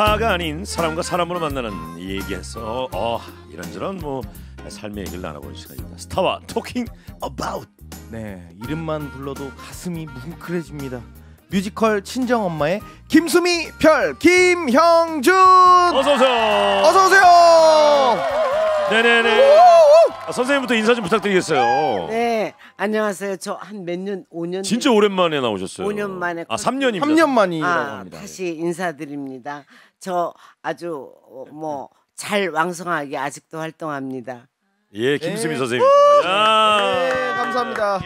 스타가 아닌 사람과 사람으로 만나는 얘기에서 어, 이런저런 뭐 삶의 얘기를 나눠보는 시간입니다. 스타와 talking about. 네 이름만 불러도 가슴이 뭉클해집니다. 뮤지컬 친정 엄마의 김수미 별 김형준 어서 오세요. 어서 오세요. 네네네. 아, 선생님부터 인사 좀 부탁드리겠어요. 네, 안녕하세요. 저 한 몇 년, 5년 진짜 오랜만에 나오셨어요. 5년 만에 아 3년입니다. 3년 만이라고 아, 합니다. 다시 인사드립니다. 저 아주 뭐 잘 왕성하게 아직도 활동합니다. 예, 김수미 네. 선생님. 야. 네 감사합니다.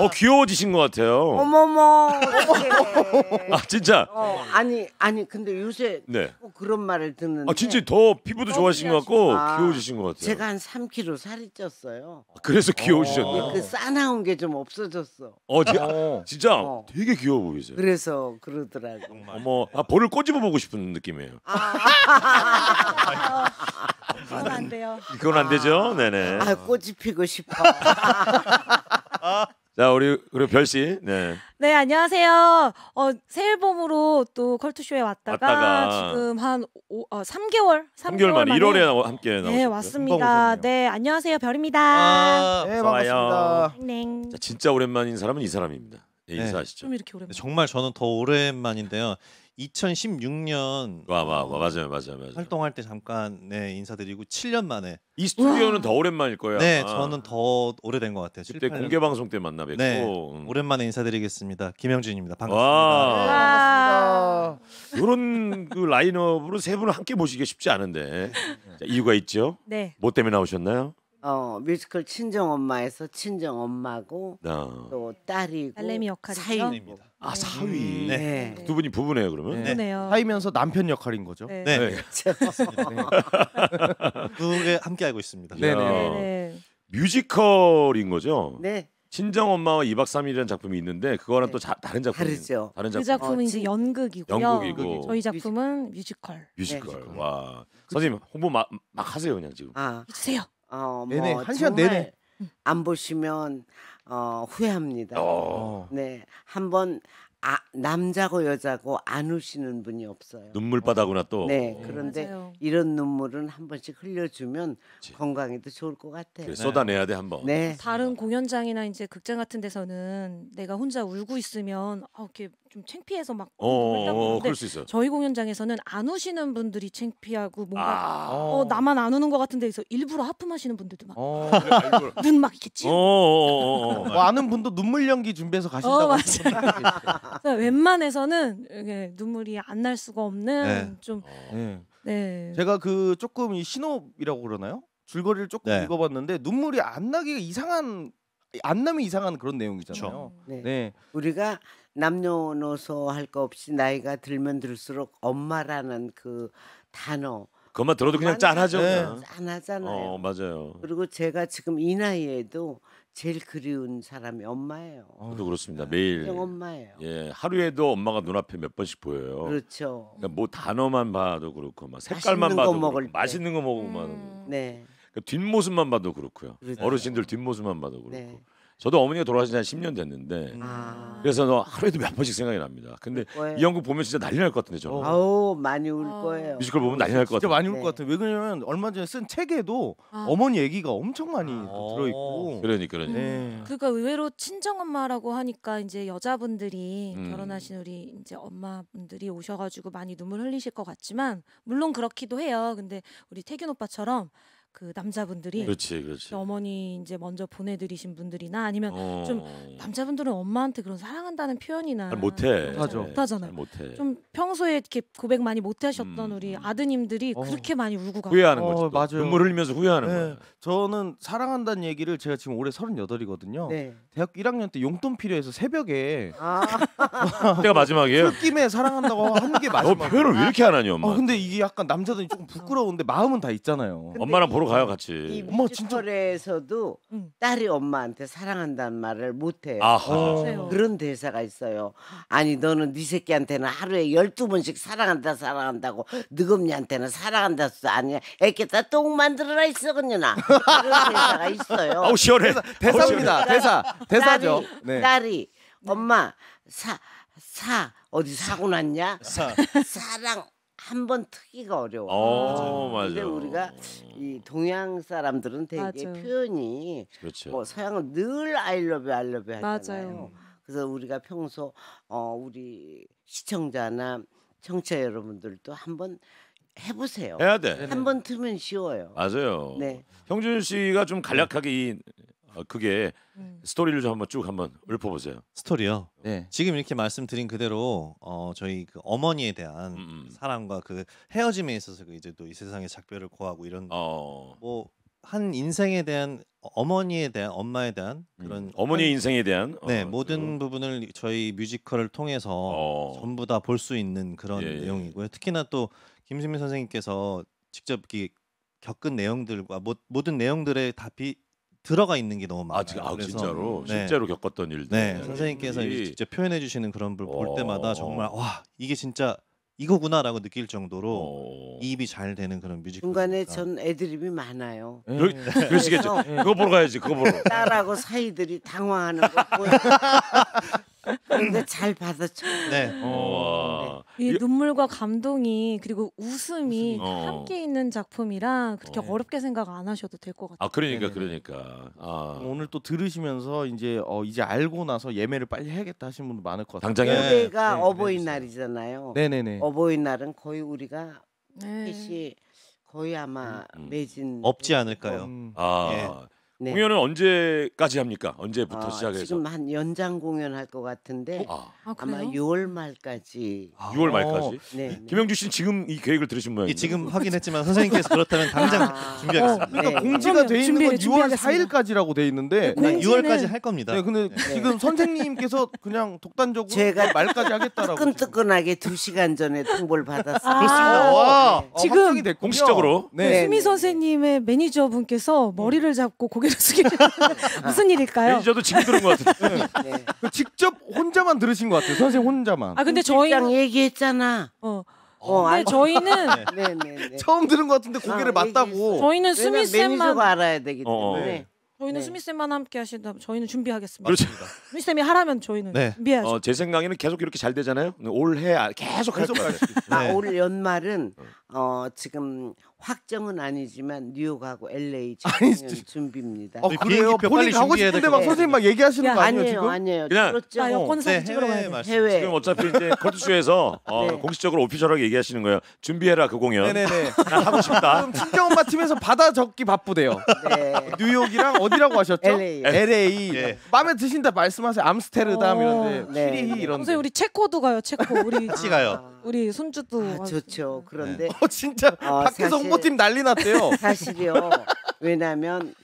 어 귀여워지신 것 같아요. 어머머, 어떡해. 아 진짜. 어, 아니 아니 근데 요새 네. 꼭 그런 말을 듣는데 아 진짜 더 피부도 좋아하신 것 같고 아, 귀여워지신 것 같아요. 제가 한 3kg 살이 쪘어요. 그래서 귀여워지셨나요? 그 싸나운 게 좀 없어졌어. 어, 되- 어. 진짜 어. 되게 귀여워 보이세요. 그래서 그러더라고. 어머, 아 볼을 꼬집어 보고 싶은 느낌이에요. 그건 안 돼요. 그건 안 되죠. 네네. 아, 꽃이 피고 싶어. 자 우리 그리고 별 씨, 네. 네 안녕하세요. 어, 새 앨범으로 또 컬투쇼에 왔다가, 왔다가 지금 한 오, 어, 3개월 3개월 만에 1월에 나와- 함께. 네 왔습니다. 네 안녕하세요 별입니다. 아, 네. 반갑습니다. 넹. 자, 진짜 오랜만인 사람은 이 사람입니다. 예, 네. 인사하시죠. 좀 이렇게 오랜만. 정말 저는 더 오랜만인데요. 2016년 와, 와, 와, 맞아요, 맞아요, 맞아요. 활동할 때 잠깐 네 인사드리고 7년 만에 이 스튜디오는 더 오랜만일 거예요. 네 아마. 저는 더 오래된 것 같아요. 그때 7, 8년. 공개 방송 때 만나 뵙고. 네 음. 오랜만에 인사드리겠습니다. 김영준입니다. 반갑습니다. 와. 이런 그 라인업으로 세 분을 함께 모시기 쉽지 않은데 자, 이유가 있죠. 네. 뭐 때문에 나오셨나요? 어, 뮤지컬 친정 엄마에서 친정 엄마고 아, 또 딸이고 딸내미 역할이죠. 사위고. 아 사위. 네. 네. 두 분이 부부네요, 그러면. 네. 그러네요. 사위면서 남편 역할인 거죠. 네. 네, 네. 두개 함께 알고 있습니다. 네. 네네. 야, 네. 뮤지컬인 거죠. 네, 친정 엄마와 2박 3일이라는 작품이 있는데 그거랑 네. 또 자, 다른 작품. 다르죠. 다른 그 작품. 작품은 어, 이제 진- 연극이고요. 연극이고 저희 작품은 뮤지컬. 뮤지컬. 네. 와. 선생님 홍보 막, 막 하세요 그냥 지금. 아, 해주세요. 어, 네네, 뭐한 시간 내내. 안 보시면 어, 후회합니다. 어. 어. 네, 한번 아, 남자고 여자고 안 우시는 분이 없어요. 눈물바다구나 또. 네, 어. 그런데 맞아요. 이런 눈물은 한 번씩 흘려주면 그치. 건강에도 좋을 것 같아요. 그래, 쏟아내야 돼 한번. 네, 다른 공연장이나 이제 극장 같은 데서는 내가 혼자 울고 있으면 아, 이렇게 좀 창피해서 막 어, 어, 그럴 수 있어요. 저희 공연장에서는 안 우시는 분들이 창피하고 뭔가 아. 어, 나만 안 우는 것 같은데 해서 일부러 하품하시는 분들도 막 어. 눈 막 이렇게 어, 찌르고 어, 어, 어. 뭐 아는 분도 눈물 연기 준비해서 가신다고 어. 그래서 웬만해서는 이게 눈물이 안 날 수가 없는 네. 좀 네. 네. 제가 그 조금 이 신호이라고 그러나요? 줄거리를 조금 네. 읽어봤는데 눈물이 안 나기가 이상한 안 나면 이상한 그런 내용이잖아요. 네. 네. 우리가 남녀노소 할 거 없이 나이가 들면 들수록 엄마라는 그 단어 그것만 들어도 그냥 짠하죠. 네. 짠하잖아요. 어, 맞아요. 그리고 제가 지금 이 나이에도 제일 그리운 사람이 엄마예요. 저도 그렇습니다. 매일 형 엄마예요. 예, 하루에도 엄마가 눈앞에 몇 번씩 보여요. 그렇죠. 그러니까 뭐 단어만 봐도 그렇고 막 색깔만 맛있는 봐도 거 먹을 그렇고, 때. 맛있는 거 먹으면 음. 네, 그 뒷모습만 봐도 그렇고요. 그렇죠. 어르신들 뒷모습만 봐도 그렇고. 네. 저도 어머니가 돌아가신 지한 10년 됐는데 아, 그래서 너 하루에도 몇 번씩 생각이 납니다. 근데. 이 연극 보면 진짜 난리 날 것 같은데 저는. 아우 많이 울 아. 거예요. 뮤지컬 보면 난리 날 것 진짜 같아요. 많이 울 네. 것 같아요. 왜 그러냐면 얼마 전에 쓴 책에도 아. 어머니 얘기가 엄청 많이 아. 들어있고. 그러니까 그러니까. 네. 그러니까 의외로 친정 엄마라고 하니까 이제 여자분들이 음. 결혼하신 우리 이제 엄마분들이 오셔가지고 많이 눈물 흘리실 것 같지만 물론 그렇기도 해요. 근데 우리 태균 오빠처럼 그 남자분들이 그렇지, 그렇지. 어머니 이제 먼저 보내드리신 분들이나 아니면 어. 좀 남자분들은 엄마한테 그런 사랑한다는 표현이나 잘 못해. 못하죠. 못하잖아요. 잘 못해. 좀 평소에 이렇게 고백 많이 못 하셨던 음. 우리 아드님들이 어. 그렇게 많이 울고 가고 후회하는 어, 거지. 또. 맞아요. 눈물 흘리면서 후회하는 네. 거야. 저는 사랑한다는 얘기를 제가 지금 올해 38이거든요. 네. 대학교 1학년 때 용돈 필요해서 새벽에 아, 그때가 마지막이에요. 술김에 사랑한다고 한게너 마지막. 표현을 왜 이렇게 안 하니 엄마? 어 근데 이게 약간 남자들이 조금 부끄러운데 마음은 다 있잖아요. 근데 엄마랑 보러 가요 이 같이. 엄마 진짜- 뮤지컬에서도 응. 딸이 엄마한테 사랑한다는 말을 못해요. 아하. 어. 그런 대사가 있어요. 아니 너는 네 새끼한테는 하루에 열두 번씩 사랑한다 사랑한다고 느금니한테는 사랑한다 수 아니야. 애기다 똥 만들어라 있어 그녀나. 그런 대사가 있어요. 아우 시원해. 대사입니다. 대사. 대사죠. 딸이, 네. 딸이 엄마 사 사 어디 사고 났냐? 사랑 한 번 트기가 어려워. 어, 맞아. 근데 우리가 이 동양 사람들은 되게 맞아요. 표현이 그렇죠. 뭐 서양은 늘 아이러브 아이러브 하잖아요. 맞아요. 그래서 우리가 평소 어 우리 시청자나 청취자 여러분들도 한번 해보세요. 해야 돼. 한 번 트면 쉬워요. 맞아요. 네. 형준 씨가 좀 간략하게 이 어, 그게 음. 스토리를 좀 한번 쭉 한번 읊어보세요. 스토리요. 네. 지금 이렇게 말씀드린 그대로 어 저희 그 어머니에 대한 음, 음. 사랑과 그 헤어짐에 있어서 그 이제 또 이 세상에 작별을 고하고 이런 어. 뭐 한 인생에 대한 어머니에 대한 엄마에 대한 그런 음. 어머니 의 인생에 대한 네 어, 모든 부분을 저희 뮤지컬을 통해서 어. 전부 다 볼 수 있는 그런 예, 예. 내용이고요. 특히나 또 김수민 선생님께서 직접 이렇게 겪은 내용들과 모, 모든 내용들에 다 비, 들어가 있는 게 너무 많아요. 아, 지- 아 그래서 진짜로 네. 실제로 겪었던 일들. 네, 선생님께서 이제 이- 직접 표현해 주시는 그런 걸볼 어. 때마다 정말 와 이게 진짜 이거구나라고 느낄 정도로 어. 이입이 잘 되는 그런 뮤지컬. 중간에 전 애드립이 많아요. 네. 여기- 그러시겠죠. 그거 보러 가야지. 그거 보러. 딸하고 사이들이 당황하는 거 보여. 근데 잘 받아쳐. 네. 와. 이 이- 눈물과 감동이 그리고 웃음이 다 어. 함께 있는 작품이라 그렇게 어. 어. 렵게 생각 안 하셔도 될 것 같아요. 아 그러니까 네네. 그러니까. 아. 오늘 또 들으시면서 이제 어 이제 알고 나서 예매를 빨리 해야겠다 하시는 분들 많을 것 같아요. 당장 해야 네. 올해가 네, 어버이날이잖아요. 네네네. 어버이날은 거의 우리가 네. 거의 아마 음, 음. 매진 없지 않을까요? 음, 아. 네. 공연은 언제까지 합니까? 언제부터 어, 시작해서? 지금 한 연장 공연 할 것 같은데 아. 아 아마 그래요? 6월 말까지. 6월 말까지. 네. 네. 김영주 씨는 지금 이 계획을 들으신 모양이에요. 이게 지금 확인했지만 선생님께서 그렇다면 당장 아. 준비하겠습니다. 그러니까 네. 공지가. 돼 있는 건 준비해- 6월 준비하겠습니다. 4일까지라고 돼 있는데 네, 네, 공지는- 6월까지 할 겁니다. 네, 근데 네. 지금 선생님께서 그냥 독단적으로 제가 말까지 하겠다라고. 뜨끈뜨끈하게 2시간 전에 통보를 받았어요. 아, 그렇습니다. 와, 네. 어, 지금. 공식적으로? 네. 네. 수미 선생님의 매니저분께서 머리를 잡고 고개 를 숙이는 무슨 일일까요? 매니저도 지금 들은 것 같은데. 네. 그 직접 혼자만 들으신 것 같아요. 선생님 혼자만. 아 근데 저희 저희는 얘기했잖아. 어 어, 근데 알고- 저희는 네 네 네. 처음 들은 것 같은데 고개를 아, 맞다고. 저희는 수미 쌤만 매니저가 알아야 되기 어, 어. 때문에. 저희는 네. 수미 쌤만 함께 하시다 저희는 준비하겠습니다. 그렇죠. 수미 쌤이 하라면 저희는 네. 준비해야죠. 어, 제 생각에는 계속 이렇게 잘 되잖아요. 올해 아- 계속 할 계속 거예요. 할수 있어요. 아, 네. 올 연말은 어 지금 확정은 아니지만 뉴욕하고 LA 아니, 진짜. 준비입니다. 어, 저희 그래요? 비행기표 본인 빨리 가고 준비해야 싶은데 될막것 선생님 막 얘기하시는 야, 거 아니에요 아니에요, 지금? 아니에요. 그냥- 들었죠? 나 여권 사진 네, 찍으러 가야 해외 돼. 말씀. 해외. 지금 어차피 이제 컬투쇼에서 어, 네. 공식적으로 오피셜하게 얘기하시는 거예요. 준비해라 그 공연. 네네네. 난 하고 싶다. 지금 친정엄마 팀에서 받아 적기 바쁘대요. 네. 뉴욕이랑 어디라고 하셨죠? LA. LA. 예. 마음에 드신다 말씀하세요. 암스테르담 어. 이런데, 네. 이런데. 선생님 우리 체코도 가요. 체코 우리 같이 가요. 아, 우리 손주도 아, 좋죠. 그런데 어 진짜 어, 밖에서 사실- 홍보팀 난리 났대요. 사실이요. 왜냐하면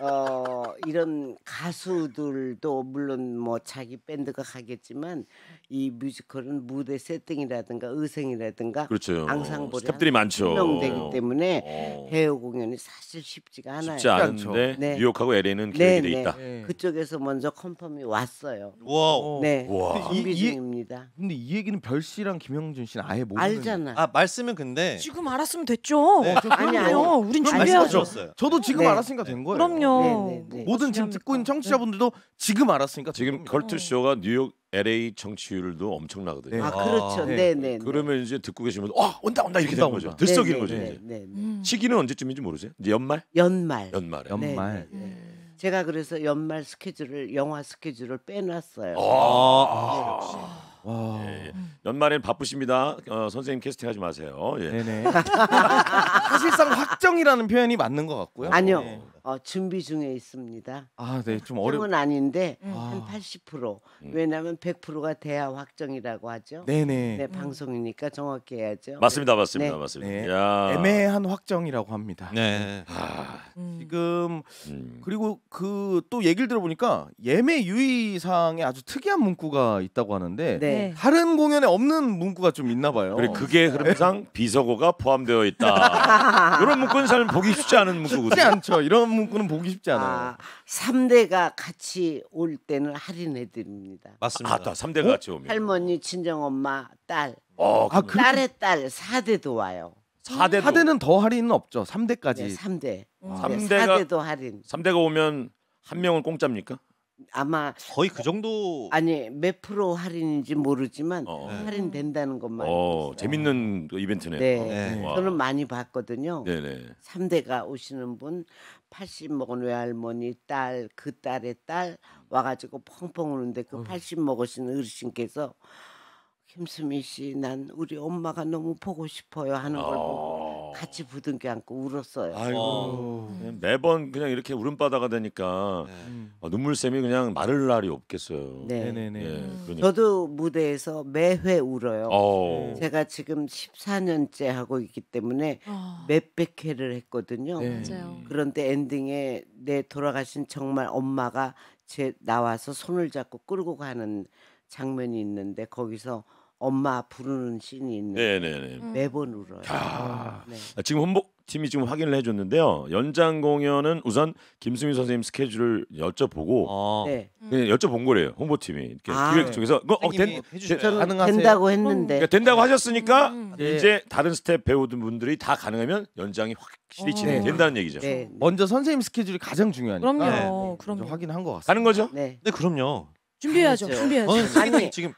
어 이런 가수들도 물론 뭐 자기 밴드가 가겠지만 이 뮤지컬은 무대 세팅이라든가 의상이라든가 그렇죠. 앙상블이 스탭들이 많죠. 명되기 때문에 어, 해외 공연이 사실 쉽지가 않아요. 쉽지 않은데 네. 뉴욕하고 LA는 네, 계획이 돼 네. 있다. 네. 그쪽에서 먼저 confirm이 왔어요. 와. 네. 와. 이- 준비 이- 중입니다. 근데 이 얘기는 별 씨랑 김영준 씨는 아예 모르는. 알잖아. 아 말씀은 근데 지금 알았으면 됐죠. 네, 저 아니, 아니. 그럼요. 우린. 들었어요. 저도 지금 네. 알았으니까 된 거예요. 그럼요. 네, 네, 네. 모든 지금 듣고 있는 청취자분들도 지금 알았으니까 지금 된 겁니다. 컬투쇼가 뉴욕 LA 정치율도 엄청나거든요. 네. 아 그렇죠. 네. 네, 네. 네. 그러면 이제 듣고 계시면 와 온다 온다 이렇게 온다, 되는 거죠. 온다. 들썩이는 네, 거죠. 네, 이제. 네, 네. 음. 시기는 언제쯤인지 모르세요? 이제 연말? 연말. 연말에. 연- 네, 연말. 네, 네. 음. 제가 그래서 연말 스케줄을 영화 스케줄을 빼놨어요. 아, 와. 예, 예. 연말엔 바쁘십니다. 어, 선생님 캐스팅하지 마세요. 예. 네네. 사실상 확정이라는 표현이 맞는 것 같고요. 아니요. 네. 어, 준비 중에 있습니다. 아, 네, 좀 어려. 확정은 아닌데 음. 한 아. 80%. 음. 왜냐하면 100%가 돼야 확정이라고 하죠. 네네. 네, 방송이니까 정확히 해야죠. 맞습니다, 맞습니다, 네. 맞습니다. 네. 야. 애매한 확정이라고 합니다. 네. 아, 음. 지금 음. 그리고 그 또 얘기를 들어보니까 예매 유의사항에 아주 특이한 문구가 있다고 하는데 네. 다른 공연에 없는 문구가 좀 있나 봐요. 그리고 그게 흐름상 비서고가 포함되어 있다. 이런 문구는 잘 보기 쉽지 않은 쉽지 문구거든요. 않죠. 이런 문구는 보기 쉽지 않아요. 아, 3대가 같이 올 때는 할인해 드립니다. 맞습니다. 아, 다 3대가 같이 오면. 할머니, 친정 엄마, 딸. 어, 아, 그그 딸의 딸 4대도 와요. 4대도 4대는 더 할인은 없죠. 3대까지. 네, 3대. 음. 삼- 3대가 4대도 할인. 3대가 오면 한 명은 공짜입니까? 아마 거의 그 정도 아니 몇 프로 할인인지 모르지만 어. 네. 할인 된다는 것만. 어. 재밌는 그 이벤트네요. 네. 네. 와. 저는 많이 봤거든요. 네네. 삼대가 오시는 분 80 먹은 외할머니 딸 그 딸의 딸 와가지고 펑펑 우는데 그 80 먹으신 어르신께서 김수미 씨 난 우리 엄마가 너무 보고 싶어요. 하는 걸 보고 어. 같이 부둥켜 안고 울었어요. 아이고 그냥 매번 그냥 이렇게 울음바다가 되니까 네. 음. 어, 눈물샘이 그냥 마를 날이 없겠어요. 네. 네네네. 예, 음. 그러니까. 저도 무대에서 매회 울어요. 어. 제가 지금 14년째 하고 있기 때문에 아, 몇백 회를 했거든요. 네. 맞아요. 그런데 엔딩에 내 돌아가신 정말 엄마가 제 나와서 손을 잡고 끌고 가는 장면이 있는데 거기서 엄마 부르는 씬이 있는데 네네네. 음. 매번 울어요. 아. 네. 아, 지금 홍보팀이 지금 확인을 해줬는데요. 연장 공연은 우선 김수미 선생님 스케줄을 여쭤보고 어. 네. 그냥 여쭤본 거래요. 홍보팀이 이렇게 아, 기획 네. 쪽에서 그, 어, 선생님이 된, 해주셔야 저는 가능하세요? 된다고 했는데 그러니까 된다고 하셨으니까 음. 네. 이제 다른 스텝 배우분들이 다 가능하면 연장이 확실히 어. 진행된다는 얘기죠. 네. 먼저 선생님 스케줄이 가장 중요하니까 그럼요. 네. 그럼요. 먼저 확인한 것 같습니다. 가는 거죠? 네. 네 그럼요. 준비해야죠. 가야죠. 준비해야죠. 저는 아니. 지금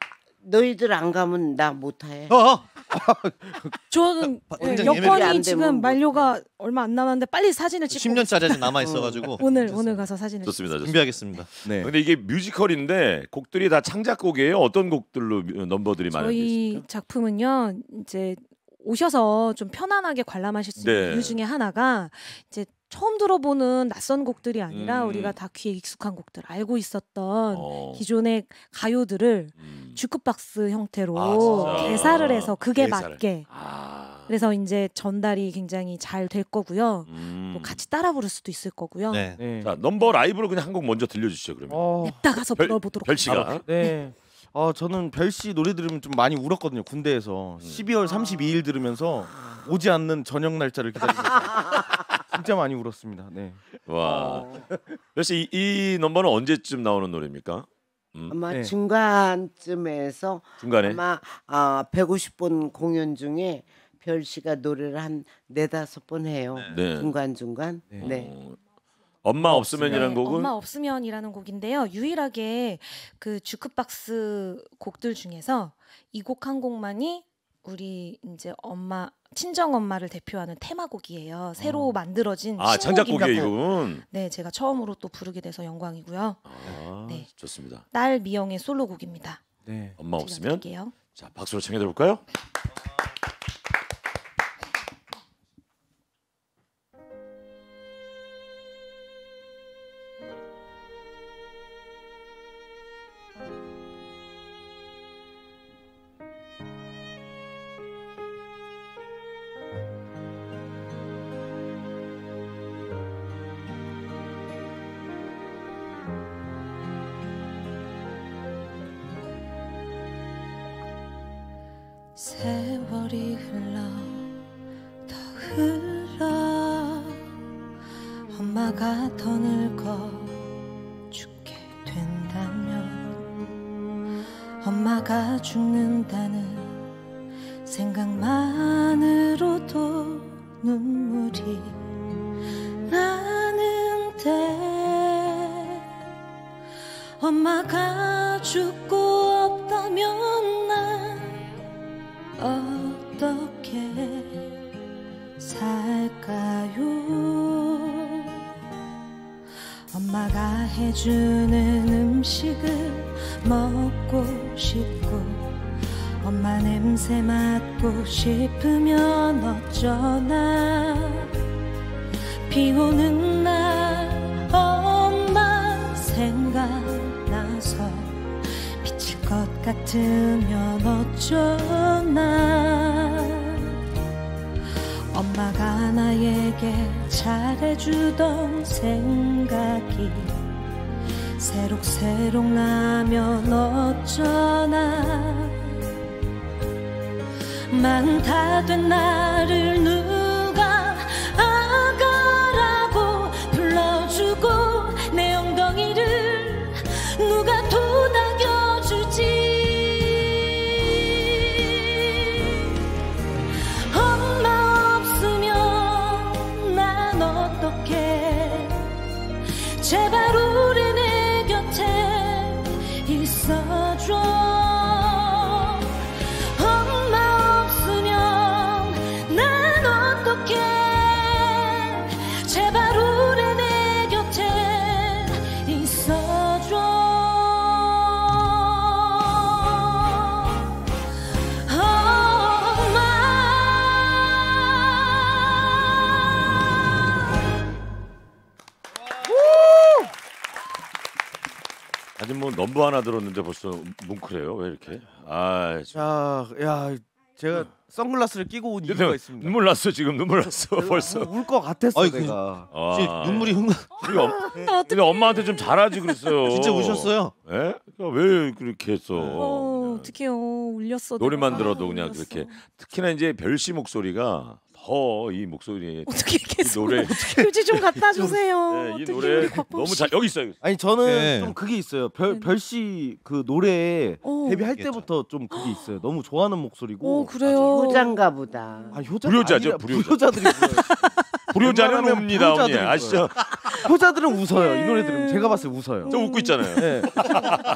너희들 안 가면 나 못해. 어, 어. 저는 바- 예, 되면 지금 못 만료가 얼마 안 남았는데 빨리 사진을 찍고 10년짜리 아직 남아 있어가지고 오늘 오늘 가서 사진을 좋습니다. 좋습니다. 준비하겠습니다. 네. 근데 이게 뮤지컬인데 곡들이 다 창작곡이에요. 어떤 곡들로 뮤- 넘버들이 마련돼 저희 있습니까? 작품은요 이제 오셔서 좀 편안하게 관람하실 수 있는 네. 이유 중에 하나가 이제 처음 들어보는 낯선 곡들이 아니라 음. 우리가 다 귀에 익숙한 곡들 알고 있었던 어. 기존의 가요들을 음. 주크박스 형태로 아? 개사를 해서 그게 개사를. 맞게 아. 그래서 이제 전달이 굉장히 잘 될 거고요. 음. 또 같이 따라 부를 수도 있을 거고요. 네. 네. 자 넘버 라이브로 그냥 한 곡 먼저 들려주시죠 그러면. 어, 냅다 가서 별- 불러보도록 별 씨가. 하겠습니다. 네. 어, 저는 별씨 노래 들으면 좀 많이 울었거든요. 군대에서 12월 32일 들으면서 오지 않는 저녁 날짜를 기다리고 진짜 많이 울었습니다. 네. 와. 어, 그래서 이, 이 넘버는 언제쯤 나오는 노래입니까? 음, 아마 네. 중간쯤에서 중간에. 아마 아, 150번 공연 중에 별 씨가 노래를 한 네다섯 번 해요. 네. 중간 중간. 네. 네. 어, 엄마 없으면이라는 네, 곡은 엄마 없으면이라는 곡인데요. 유일하게 그 주크박스 곡들 중에서 이 곡 한 곡만이 우리 이제 엄마 친정 엄마를 대표하는 테마곡이에요. 새로 만들어진 아. 창작곡이에요 이건. 네, 제가 처음으로 또 부르게 돼서 영광이고요. 아, 네. 좋습니다. 딸 미영의 솔로곡입니다. 네. 엄마 없으면 들려드릴게요. 자 박수로 청해 들어볼까요? 비 오는 날 엄마 생각나서 비칠 것 같으면 어쩌나. 엄마가 나에게 잘해주던 생각이 새록새록 나면 어쩌나. 많다 된 나를 뭐 넘버 하나 들었는데 벌써 뭉클해요. 왜 이렇게? 아, 참. 자, 야, 제가 선글라스를 끼고 온 이유가 근데 있습니다. 눈물 났어 지금 눈물 났어 벌써. 울 것 같았어 아이, 그- 내가. 혹시 아, 눈물이 흥 우리 엄, 근데 엄마한테 좀 잘하지 그랬어요. 진짜 우셨어요? 예? 왜 그렇게 했어? 어, 어떡해요. 울렸어. 노래만. 들어도 그냥 울렸어. 그렇게 특히나 이제 별씨 목소리가 더 이 목소리에 어떻게 이 노래 휴지 좀 갖다 주세요. 네, 이 어떻게 노래 곽범 너무 씨. 잘 여기 있어요. 아니 저는 네. 좀 그게 있어요. 별 네. 별씨 그 노래 어. 데뷔할. 때부터 좀 그게 있어요. 너무 좋아하는 목소리고. 어 그래요. 효자인가 보다. 아 효자 불효자죠, 불효자. 불효자들이. 불효자는 웬만하면 옵니다, 언니. 불효자들이 아시죠? 효자들은 웃어요. 이 노래 들으면 제가 봤을 때 웃어요. 저 웃고 있잖아요. 네.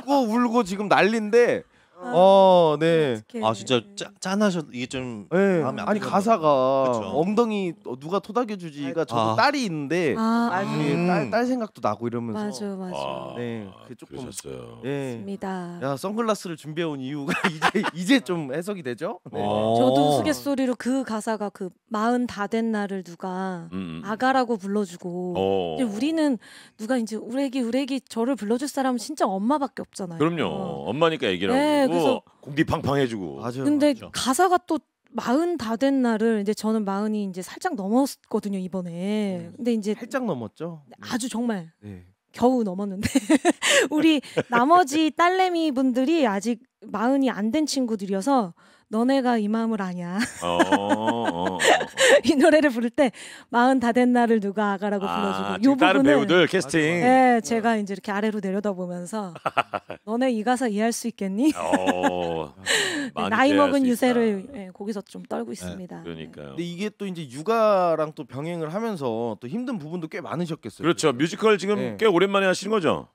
웃고 울고 지금 난리인데 어, 네. 어떡해. 아 진짜 짜, 짠하셔 이게 좀 네. 마음이 아니. 가사가 그쵸. 엉덩이 누가 토닥여 주지가 저도 아. 딸이 있는데 아, 맞아요. 예, 음. 딸, 딸 생각도 나고 이러면서 맞아 맞아. 아, 네, 그 조금- 그러셨어요. 예. 맞습니다. 야 선글라스를 준비해 온 이유가 이제 이제 좀 해석이 되죠? 네. 어. 저도 우스갯소리로 그 가사가 그 마흔 다된 날을 누가 음. 아가라고 불러주고 어. 근데 우리는 누가 이제 우레기 우레기 저를 불러줄 사람은 진짜 엄마밖에 없잖아요. 그럼요. 어. 엄마니까 얘기를 네, 그래서- 공기 팡팡해주고. 맞아요. 근데 맞죠. 가사가 또 마흔 다 된 날을 이제 저는 마흔이 이제 살짝 넘었거든요 이번에. 음. 근데 이제 살짝 넘었죠? 아주 정말 네. 겨우 넘었는데 우리 나머지 딸내미 분들이 아직 마흔이 안 된 친구들이어서 너네가 이 마음을 아냐 어, 어, 어. 이 노래를 부를 때 마흔 다된 날을 누가 아가라고 아, 불러주고 지금 요 다른 부분을 배우들 캐스팅. 네, 제가 이제 이렇게 아래로 내려다보면서 너네 이 가사 이해할 수 있겠니? 어, 네, 많이 나이 먹은 수 유세를 있다. 예, 거기서 좀 떨고 있습니다. 그러니까요. 근데 이게 또 이제 육아랑 또 병행을 하면서 또 힘든 부분도 꽤 많으셨겠어요. 그렇죠. 뮤지컬 지금 네. 꽤 오랜만에 하시는 거죠?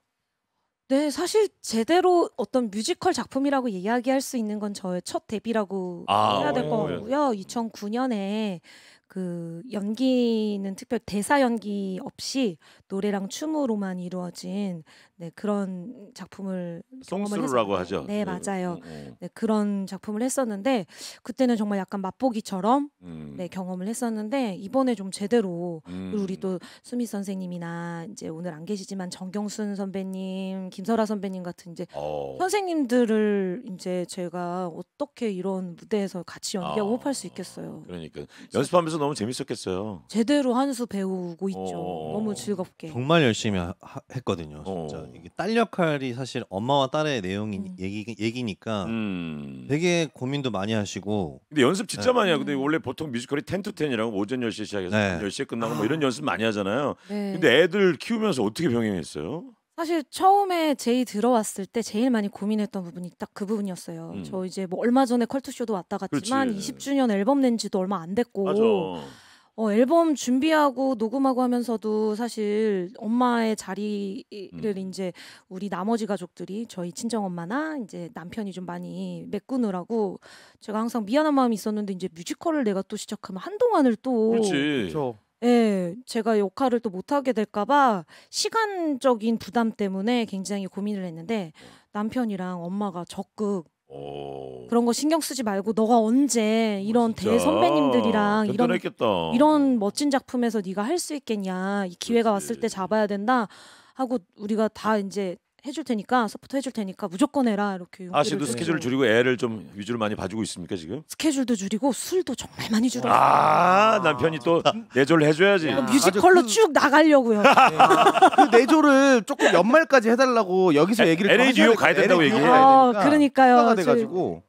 네, 사실 제대로 어떤 뮤지컬 작품이라고 이야기할 수 있는 건 저의 첫 데뷔라고 아, 해야 될것 오, 같고요. 2009년에 그 연기는 특별 대사 연기 없이 노래랑 춤으로만 이루어진 네, 그런 작품을 송스루라고 하죠. 네, 맞아요. 음, 네, 그런 작품을 했었는데 그때는 정말 약간 맛보기처럼 음, 네, 경험을 했었는데 이번에 좀 제대로 음. 우리 또 수미 선생님이나 이제 오늘 안 계시지만 정경순 선배님, 김설아 선배님 같은 이제 어. 선생님들을 이제 제가 어떻게 이런 무대에서 같이 연기하고 아. 호흡할 수 있겠어요. 그러니까 연습하면서 너무 재밌었겠어요. 제대로 한 수 배우고 있죠. 어. 너무 즐겁게. 정말 열심히 하, 하- 했거든요. 진짜 어. 이게 딸 역할이 사실 엄마와 딸의 내용이 음. 얘기 얘기니까 음. 되게 고민도 많이 하시고 근데 연습 진짜 네. 많이 하고 근데 음. 원래 보통 뮤지컬이 10 to 10이라고 오전 10시에 시작해서 네. 10시에 끝나고 뭐 이런 연습 많이 하잖아요. 네. 근데 애들 키우면서 어떻게 병행했어요? 사실 처음에 제이 들어왔을 때 제일 많이 고민했던 부분이 딱 그 부분이었어요. 음. 저 이제 뭐 얼마 전에 컬투쇼도 왔다 갔지만 그렇지. 20주년 앨범 낸 지도 얼마 안 됐고 맞아. 어, 앨범 준비하고 녹음하고 하면서도 사실 엄마의 자리를 음. 이제 우리 나머지 가족들이 저희 친정 엄마나 이제 남편이 좀 많이 메꾸느라고 제가 항상 미안한 마음이 있었는데 이제 뮤지컬을 내가 또 시작하면 한동안을 또 그렇지. 그렇죠. 예, 제가 역할을 또 못하게 될까봐 시간적인 부담 때문에 굉장히 고민을 했는데 남편이랑 엄마가 적극 어. 그런 거 신경 쓰지 말고 너가 언제 이런 진짜 대선배님들이랑 이런 든든했겠다. 이런 멋진 작품에서 네가 할 수 있겠냐 이 기회가 그렇지. 왔을 때 잡아야 된다 하고 우리가 다 이제 해줄 테니까 서포트 해줄 테니까 무조건 해라 이렇게 아 씨도 주고. 줄이고 애를 좀 위주로 많이 봐주고 있습니까 지금? 스케줄도 줄이고 술도 정말 많이 줄었어요. 아 남편이 또 내조를 해줘야지. 야. 뮤지컬로 그- 쭉 나가려고요. 그 내조를 조금 연말까지 해달라고 여기서 에- 얘기를 LA 뉴욕 가야 될 된다고 얘기해. 되니까 그러니까요. 돼가지고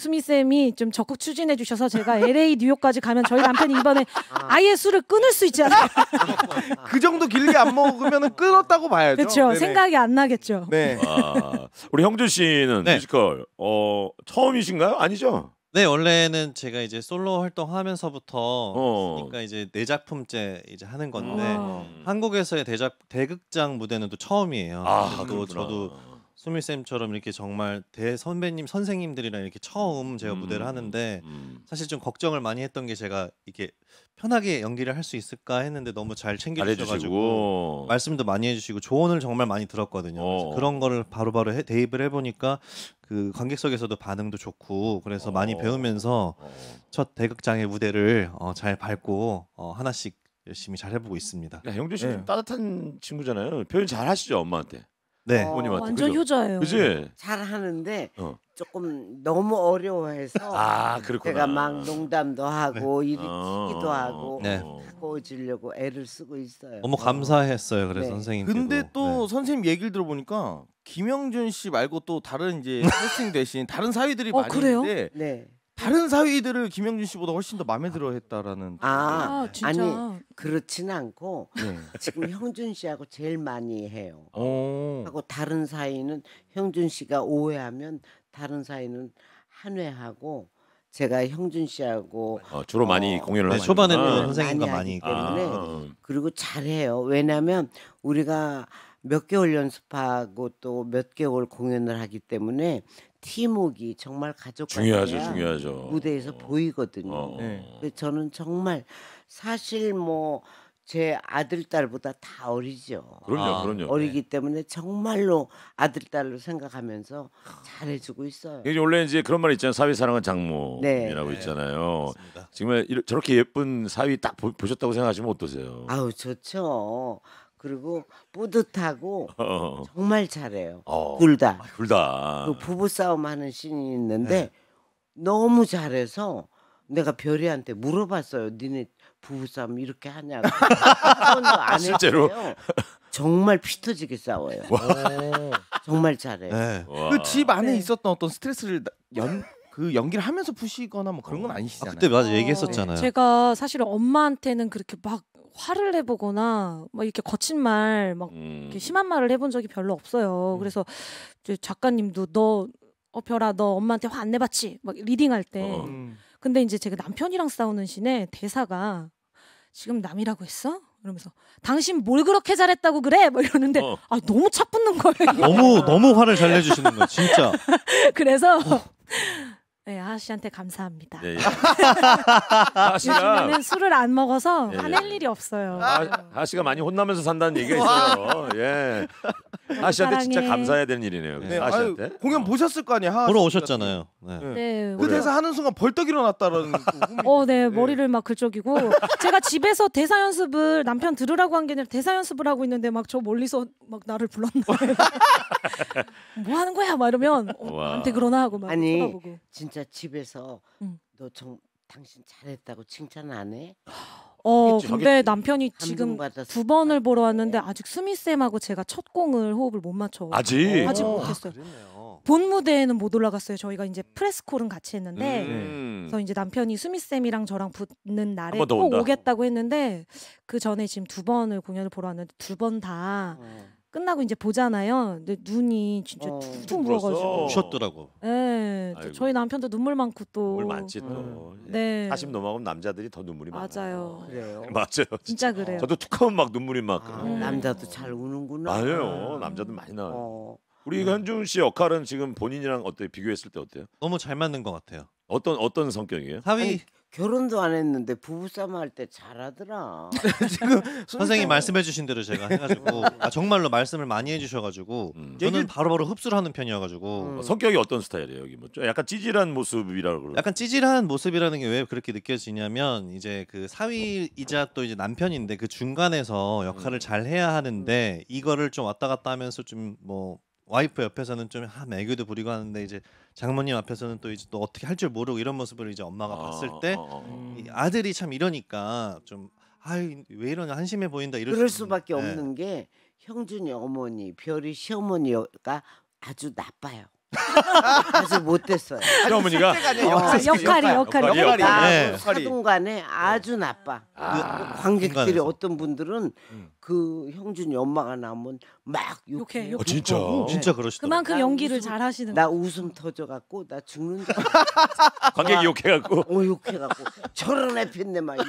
수미 쌤이 좀 적극 추진해 주셔서 제가 LA 뉴욕까지 가면 저희 남편이 이번에 아 예 술을 끊을 수 있지 않아요? 그 정도 길게 안 먹으면 끊었다고 봐야죠. 그렇죠. 생각이 안 나겠죠. 네. 아, 우리 형준 씨는 네. 뮤지컬 어 처음이신가요? 아니죠? 네 원래는 제가 이제 솔로 활동하면서부터 어. 그러니까 이제 네 작품째 이제 하는 건데 어. 한국에서의 대작 대극장 무대는 또 처음이에요. 아또 그렇구나. 저도 수미 쌤처럼 이렇게 정말 대 선배님 선생님들이랑 이렇게 처음 제가 음. 무대를 하는데 음. 사실 좀 걱정을 많이 했던 게 제가 이렇게 편하게 연기를 할 수 있을까 했는데 너무 잘 챙겨주셔가지고 잘해주시고 말씀도 많이 해주시고 조언을 정말 많이 들었거든요. 그래서 어. 그런 거를 바로바로 해, 대입을 해보니까 그 관객석에서도 반응도 좋고 그래서 많이 어. 배우면서 어. 첫 대극장의 무대를 어, 잘 밟고 어, 하나씩 열심히 잘 해보고 있습니다. 야, 형준 씨 네. 좀 따뜻한 친구잖아요. 표현 잘 하시죠 엄마한테. 네. 어, 부모님한테. 완전 그죠? 효자예요. 그지? 잘 하는데 어. 조금 너무 어려워해서 아 그렇구나. 제가 막 농담도 하고 일으키기도 어. 하고 네. 바꿔주려고 애를 쓰고 있어요. 너무 감사했어요. 그래서 네. 선생님께도. 근데 또 네. 선생님 얘기를 들어보니까 김영준 씨 말고 또 다른 이제 캐스팅 대신 다른 사위들이 어, 많이 그래요? 있는데 네. 다른 사위들을 김영준 씨보다 훨씬 더 마음에 들어했다라는. 아, 아, 진짜. 아니 그렇진 않고 네. 지금 형준 씨하고 제일 많이 해요. 어. 하고 다른 사이는 형준 씨가 오해하면 다른 사이는 한회하고 제가 형준 씨하고 어, 주로 많이 어, 공연을 네, 하시구나. 초반에는 아, 선생님과 많이 하기 있고. 때문에 아, 그리고 잘해요. 왜냐하면 우리가 몇 개월 연습하고 또 몇 개월 공연을 하기 때문에 팀워크가 정말 가족 중요하죠, 중요하죠. 무대에서 보이거든요. 어. 네. 그래서 저는 정말 사실 뭐 제 아들 딸보다 다 어리죠. 그럼요, 아, 그럼요. 어리기 때문에 정말로 아들 딸로 생각하면서 잘해주고 있어요. 이게 원래 이제 그런 말 있잖아요. 사위 사랑은 장모이라고 네. 있잖아요. 정말 이렇- 저렇게 예쁜 사위 딱 보, 보셨다고 생각하시면 어떠세요? 아우 좋죠. 그리고 뿌듯하고 어, 정말 잘해요. 어. 둘 다. 둘 다. 그 부부 싸움 하는 씬이 있는데 네. 너무 잘해서 내가 별이한테 물어봤어요. 니네 부부 싸움 이렇게 하냐고. 한 번도 안 실제로? 정말 피 터지게 싸워요. 정말 잘해요. 네. 와. 그집 안에 네. 있었던 어떤 스트레스를 연 그 연기를 하면서 푸시거나 뭐 그런 건 아, 아니시잖아요. 그때 맞아 어, 얘기했었잖아요. 제가 사실은 엄마한테는 그렇게 막 화를 내보거나 막 이렇게 거친 말, 막 음. 이렇게 심한 말을 해본 적이 별로 없어요. 음. 그래서 이제 작가님도 너 어, 별아, 너 엄마한테 화 안 내봤지? 막 리딩할 때. 어. 음. 근데 이제 제가 남편이랑 싸우는 신에 대사가 지금 남이라고 했어? 이러면서 당신 뭘 그렇게 잘했다고 그래? 뭐 이러는데 어. 아 너무 차붙는 거예요. 너무 너무 화를 잘 내주시는 거 진짜. 그래서 네, 하하 씨한테 감사합니다. 예, 예. 하하 씨가 요즘에는 술을 안 먹어서 예, 화낼 예. 일이 없어요. 하- 하하 씨가 많이 혼나면서 산다는 얘기가 있어요. 예. 하하 씨한테 진짜 사랑해. 감사해야 되는 일이네요. 네, 하하 아유, 씨한테. 공연 어. 보셨을 거 아니에요. 하하 보러 씨 오셨잖아요. 네. 네. 네. 그 대사 하는 순간 벌떡 일어났다라는 또 후미- 어, 네, 네. 머리를 막 긁적이고 제가 집에서 대사 연습을 남편 들으라고 한 게 아니라 대사 연습을 하고 있는데 막 저 멀리서 막 나를 불렀나 뭐 하는 거야? 막 이러면 어, 와. 나한테 그러나 하고 막 아니, 쳐다보고 진짜 집에서 응. 너 정, 당신 잘했다고 칭찬 안 해? 어 하겠지, 근데 하겠지. 남편이 지금 두 번을 것 보러. 왔는데 아직 수미 쌤하고 제가 첫 공을 호흡을 못 맞춰 아직. 아직 어. 못했어요. 그랬네요. 본 무대에는 못 올라갔어요. 저희가 이제 프레스콜은 같이 했는데 음. 그래서 이제 남편이 수미 쌤이랑 저랑 붙는 날에 꼭 온다. 오겠다고 했는데 그 전에 지금 두 번을 공연을 보러 왔는데 두 번다 어. 끝나고 이제 보잖아요. 근데 눈이 진짜 어. 툭툭 불었어. 부어가지고. 우셨더라고. 네, 또 아이고. 저희 남편도 눈물 많고 또. 물 많지 또. 네. 40 넘어가면 남자들이 더 눈물이 많아요. 맞아요. 그래요. 맞아요. 진짜 그래요. 저도 툭하면 막 눈물이 막. 아, 음. 남자도 잘 우는구나. 아니에요. 남자들 많이 나와요. 어. 우리 현준 씨 역할은 지금 본인이랑 어때 비교했을 때 어때요? 너무 잘 맞는 것 같아요. 어떤 어떤 성격이에요? 사위 아니, 결혼도 안 했는데 부부싸움 할 때 잘하더라. 선생님 말씀해주신 대로 제가 해가지고 아, 정말로 말씀을 많이 해주셔가지고 음. 저는 바로바로 흡수를 하는 편이어가지고 음. 어, 성격이 어떤 스타일이에요? 여기 뭐좀 약간 찌질한 모습이라고 그러고. 약간 찌질한 모습이라는 게 왜 그렇게 느껴지냐면 이제 그 사위이자 또 이제 남편인데 그 중간에서 역할을 음. 잘 해야 하는데 이거를 좀 왔다 갔다 하면서 좀뭐 와이프 옆에서는 좀한 애교도 부리고 하는데 이제 장모님 앞에서는 또 이제 또 어떻게 할 줄 모르고 이런 모습을 이제 엄마가 아, 봤을 때 어, 어, 어. 이 아들이 참 이러니까 좀 아이 왜 이러냐 한심해 보인다 이럴 그럴 수 수밖에 네. 없는 게 형준이 어머니, 별이 시어머니가 아주 나빠요. 아주 못됐어요. 시어머니가 어, 역할이, 역할이. 역할이. 나 네. 사돈간에 아주 나빠. 아, 관객들이 중간에서. 어떤 분들은 음. 그 형준이 엄마가 나오면 막 욕해, 욕해. 욕해. 어, 진짜? 욕하고. 진짜 그러시더라고요. 그만큼 나 연기를 웃음- 잘 하시는 나 웃음 터져 갖고 나 죽는 줄. 관객이 욕해 갖고 어, 욕해 갖고 저런 애 폈네 막 이래.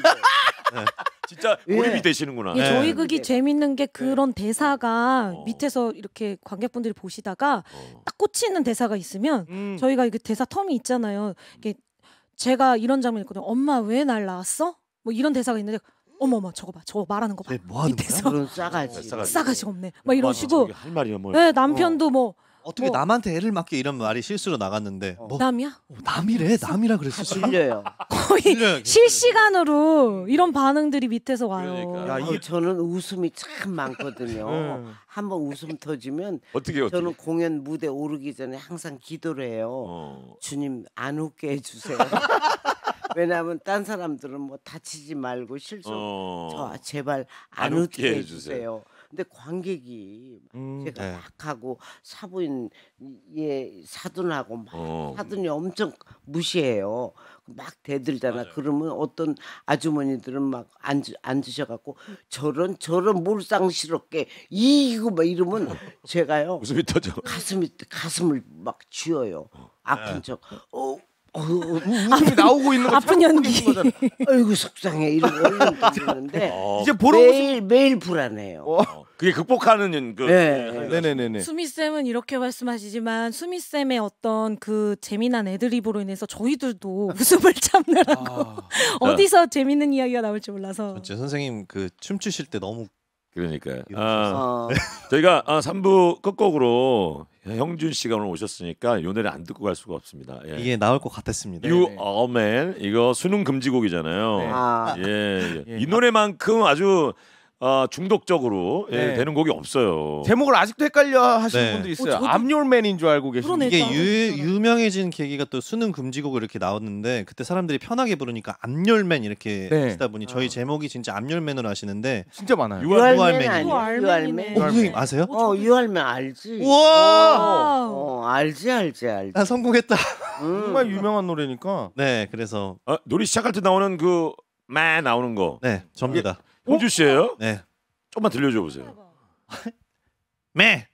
진짜 예. 몰입이 되시는구나. 이게 네. 저희 극이 네. 재밌는 게 그런 대사가 어. 밑에서 이렇게 관객분들이 보시다가 어. 딱 꽂히는 대 사가 있으면 음. 저희가 이게 대사 텀이 있잖아요. 이게 제가 이런 장면이 있거든요. 엄마 왜 날 낳았어? 뭐 이런 대사가 있는데 어머 어머 저거 봐. 저거 말하는 거 봐. 네, 뭐 하는 거야? 싸가지. 싸가지. 없네. 막 이러시고 할 말이야 뭐. 네, 남편도 뭐 어떻게 뭐- 남한테 애를 맡게 이런 말이 실수로 나갔는데 뭐 남이야? 어, 남이래 남이라 그랬었어. 들려요. 거의 들려요. 실시간으로 이런 반응들이 밑에서 와요. 그러니까. 야, 어, 저는 웃음이 참 많거든요. 음. 한번 웃음 터지면 어떻게 어떻게? 저는 공연 무대 오르기 전에 항상 기도를 해요. 어. 주님 안 웃게 해주세요. 왜냐하면 딴 사람들은 뭐 다치지 말고 실수 어. 저 제발 안, 안 웃게 웃게 해주세요. 해주세요. 근데 관객이 음. 제가 네. 막 하고 사부인 예 사돈하고 막 어. 사돈이 엄청 무시해요. 막 대들잖아. 맞아요. 그러면 어떤 아주머니들은 막 앉, 앉으셔갖고 저런 저런 몰상스럽게 이고 막 이러면 제가요 웃음이 터져. 가슴이 가슴을 막 쥐어요. 아픈 네. 척. 어, 어, 어, 웃음이 나오고 있는 거 아픈 연기. 거잖아. 아이고 속상해 얼른 던지는데 어. 이제 보러 매일 매일 불안해요. 어. 어. 그게 극복하는 그 네. 네네네네. 수미 쌤은 이렇게 말씀하시지만 수미 쌤의 어떤 그 재미난 애드립으로 인해서 저희들도 웃음을 참느라고 아, 어디서 재밌는 이야기가 나올지 몰라서 제 선생님 그 춤추실 때 너무 그러니까요. 아, 어, 저희가 아, 3부 끝곡으로 형준 씨가 오늘 오셨으니까 이 노래 안 듣고 갈 수가 없습니다. 예. 이게 나올 것 같았습니다. You 네네. Are Man 이거 수능 금지곡이잖아요. 네. 아, 예, 예. 예. 이 노래만큼 아주 어, 중독적으로 예, 네. 되는 곡이 없어요. 제목을 아직도 헷갈려 하시는 네. 분들이 있어요. 어, 저도- 암yor맨인 줄 알고 계시는 그러네. 이게 유. 유명해진 계기가 또 수능 금지곡 이렇게 나왔는데 그때 사람들이 편하게 부르니까 암열맨 이렇게 네. 하시다 보니 저희 제목이 진짜 암열맨으로 하시는데 진짜 많아요. 유- 유알맨. 아니야? 유알맨. 어, 선생님 아세요? 어, 유알맨 알지? 우와! 어, 알지 알지 알지. 나 성공했다. 음. 정말 유명한 노래니까. 네, 그래서 어, 노래 시작할 때 나오는 그만 나오는 거 네, 접니다. 형준 씨예요? 네, 조금만 들려줘 보세요. 매.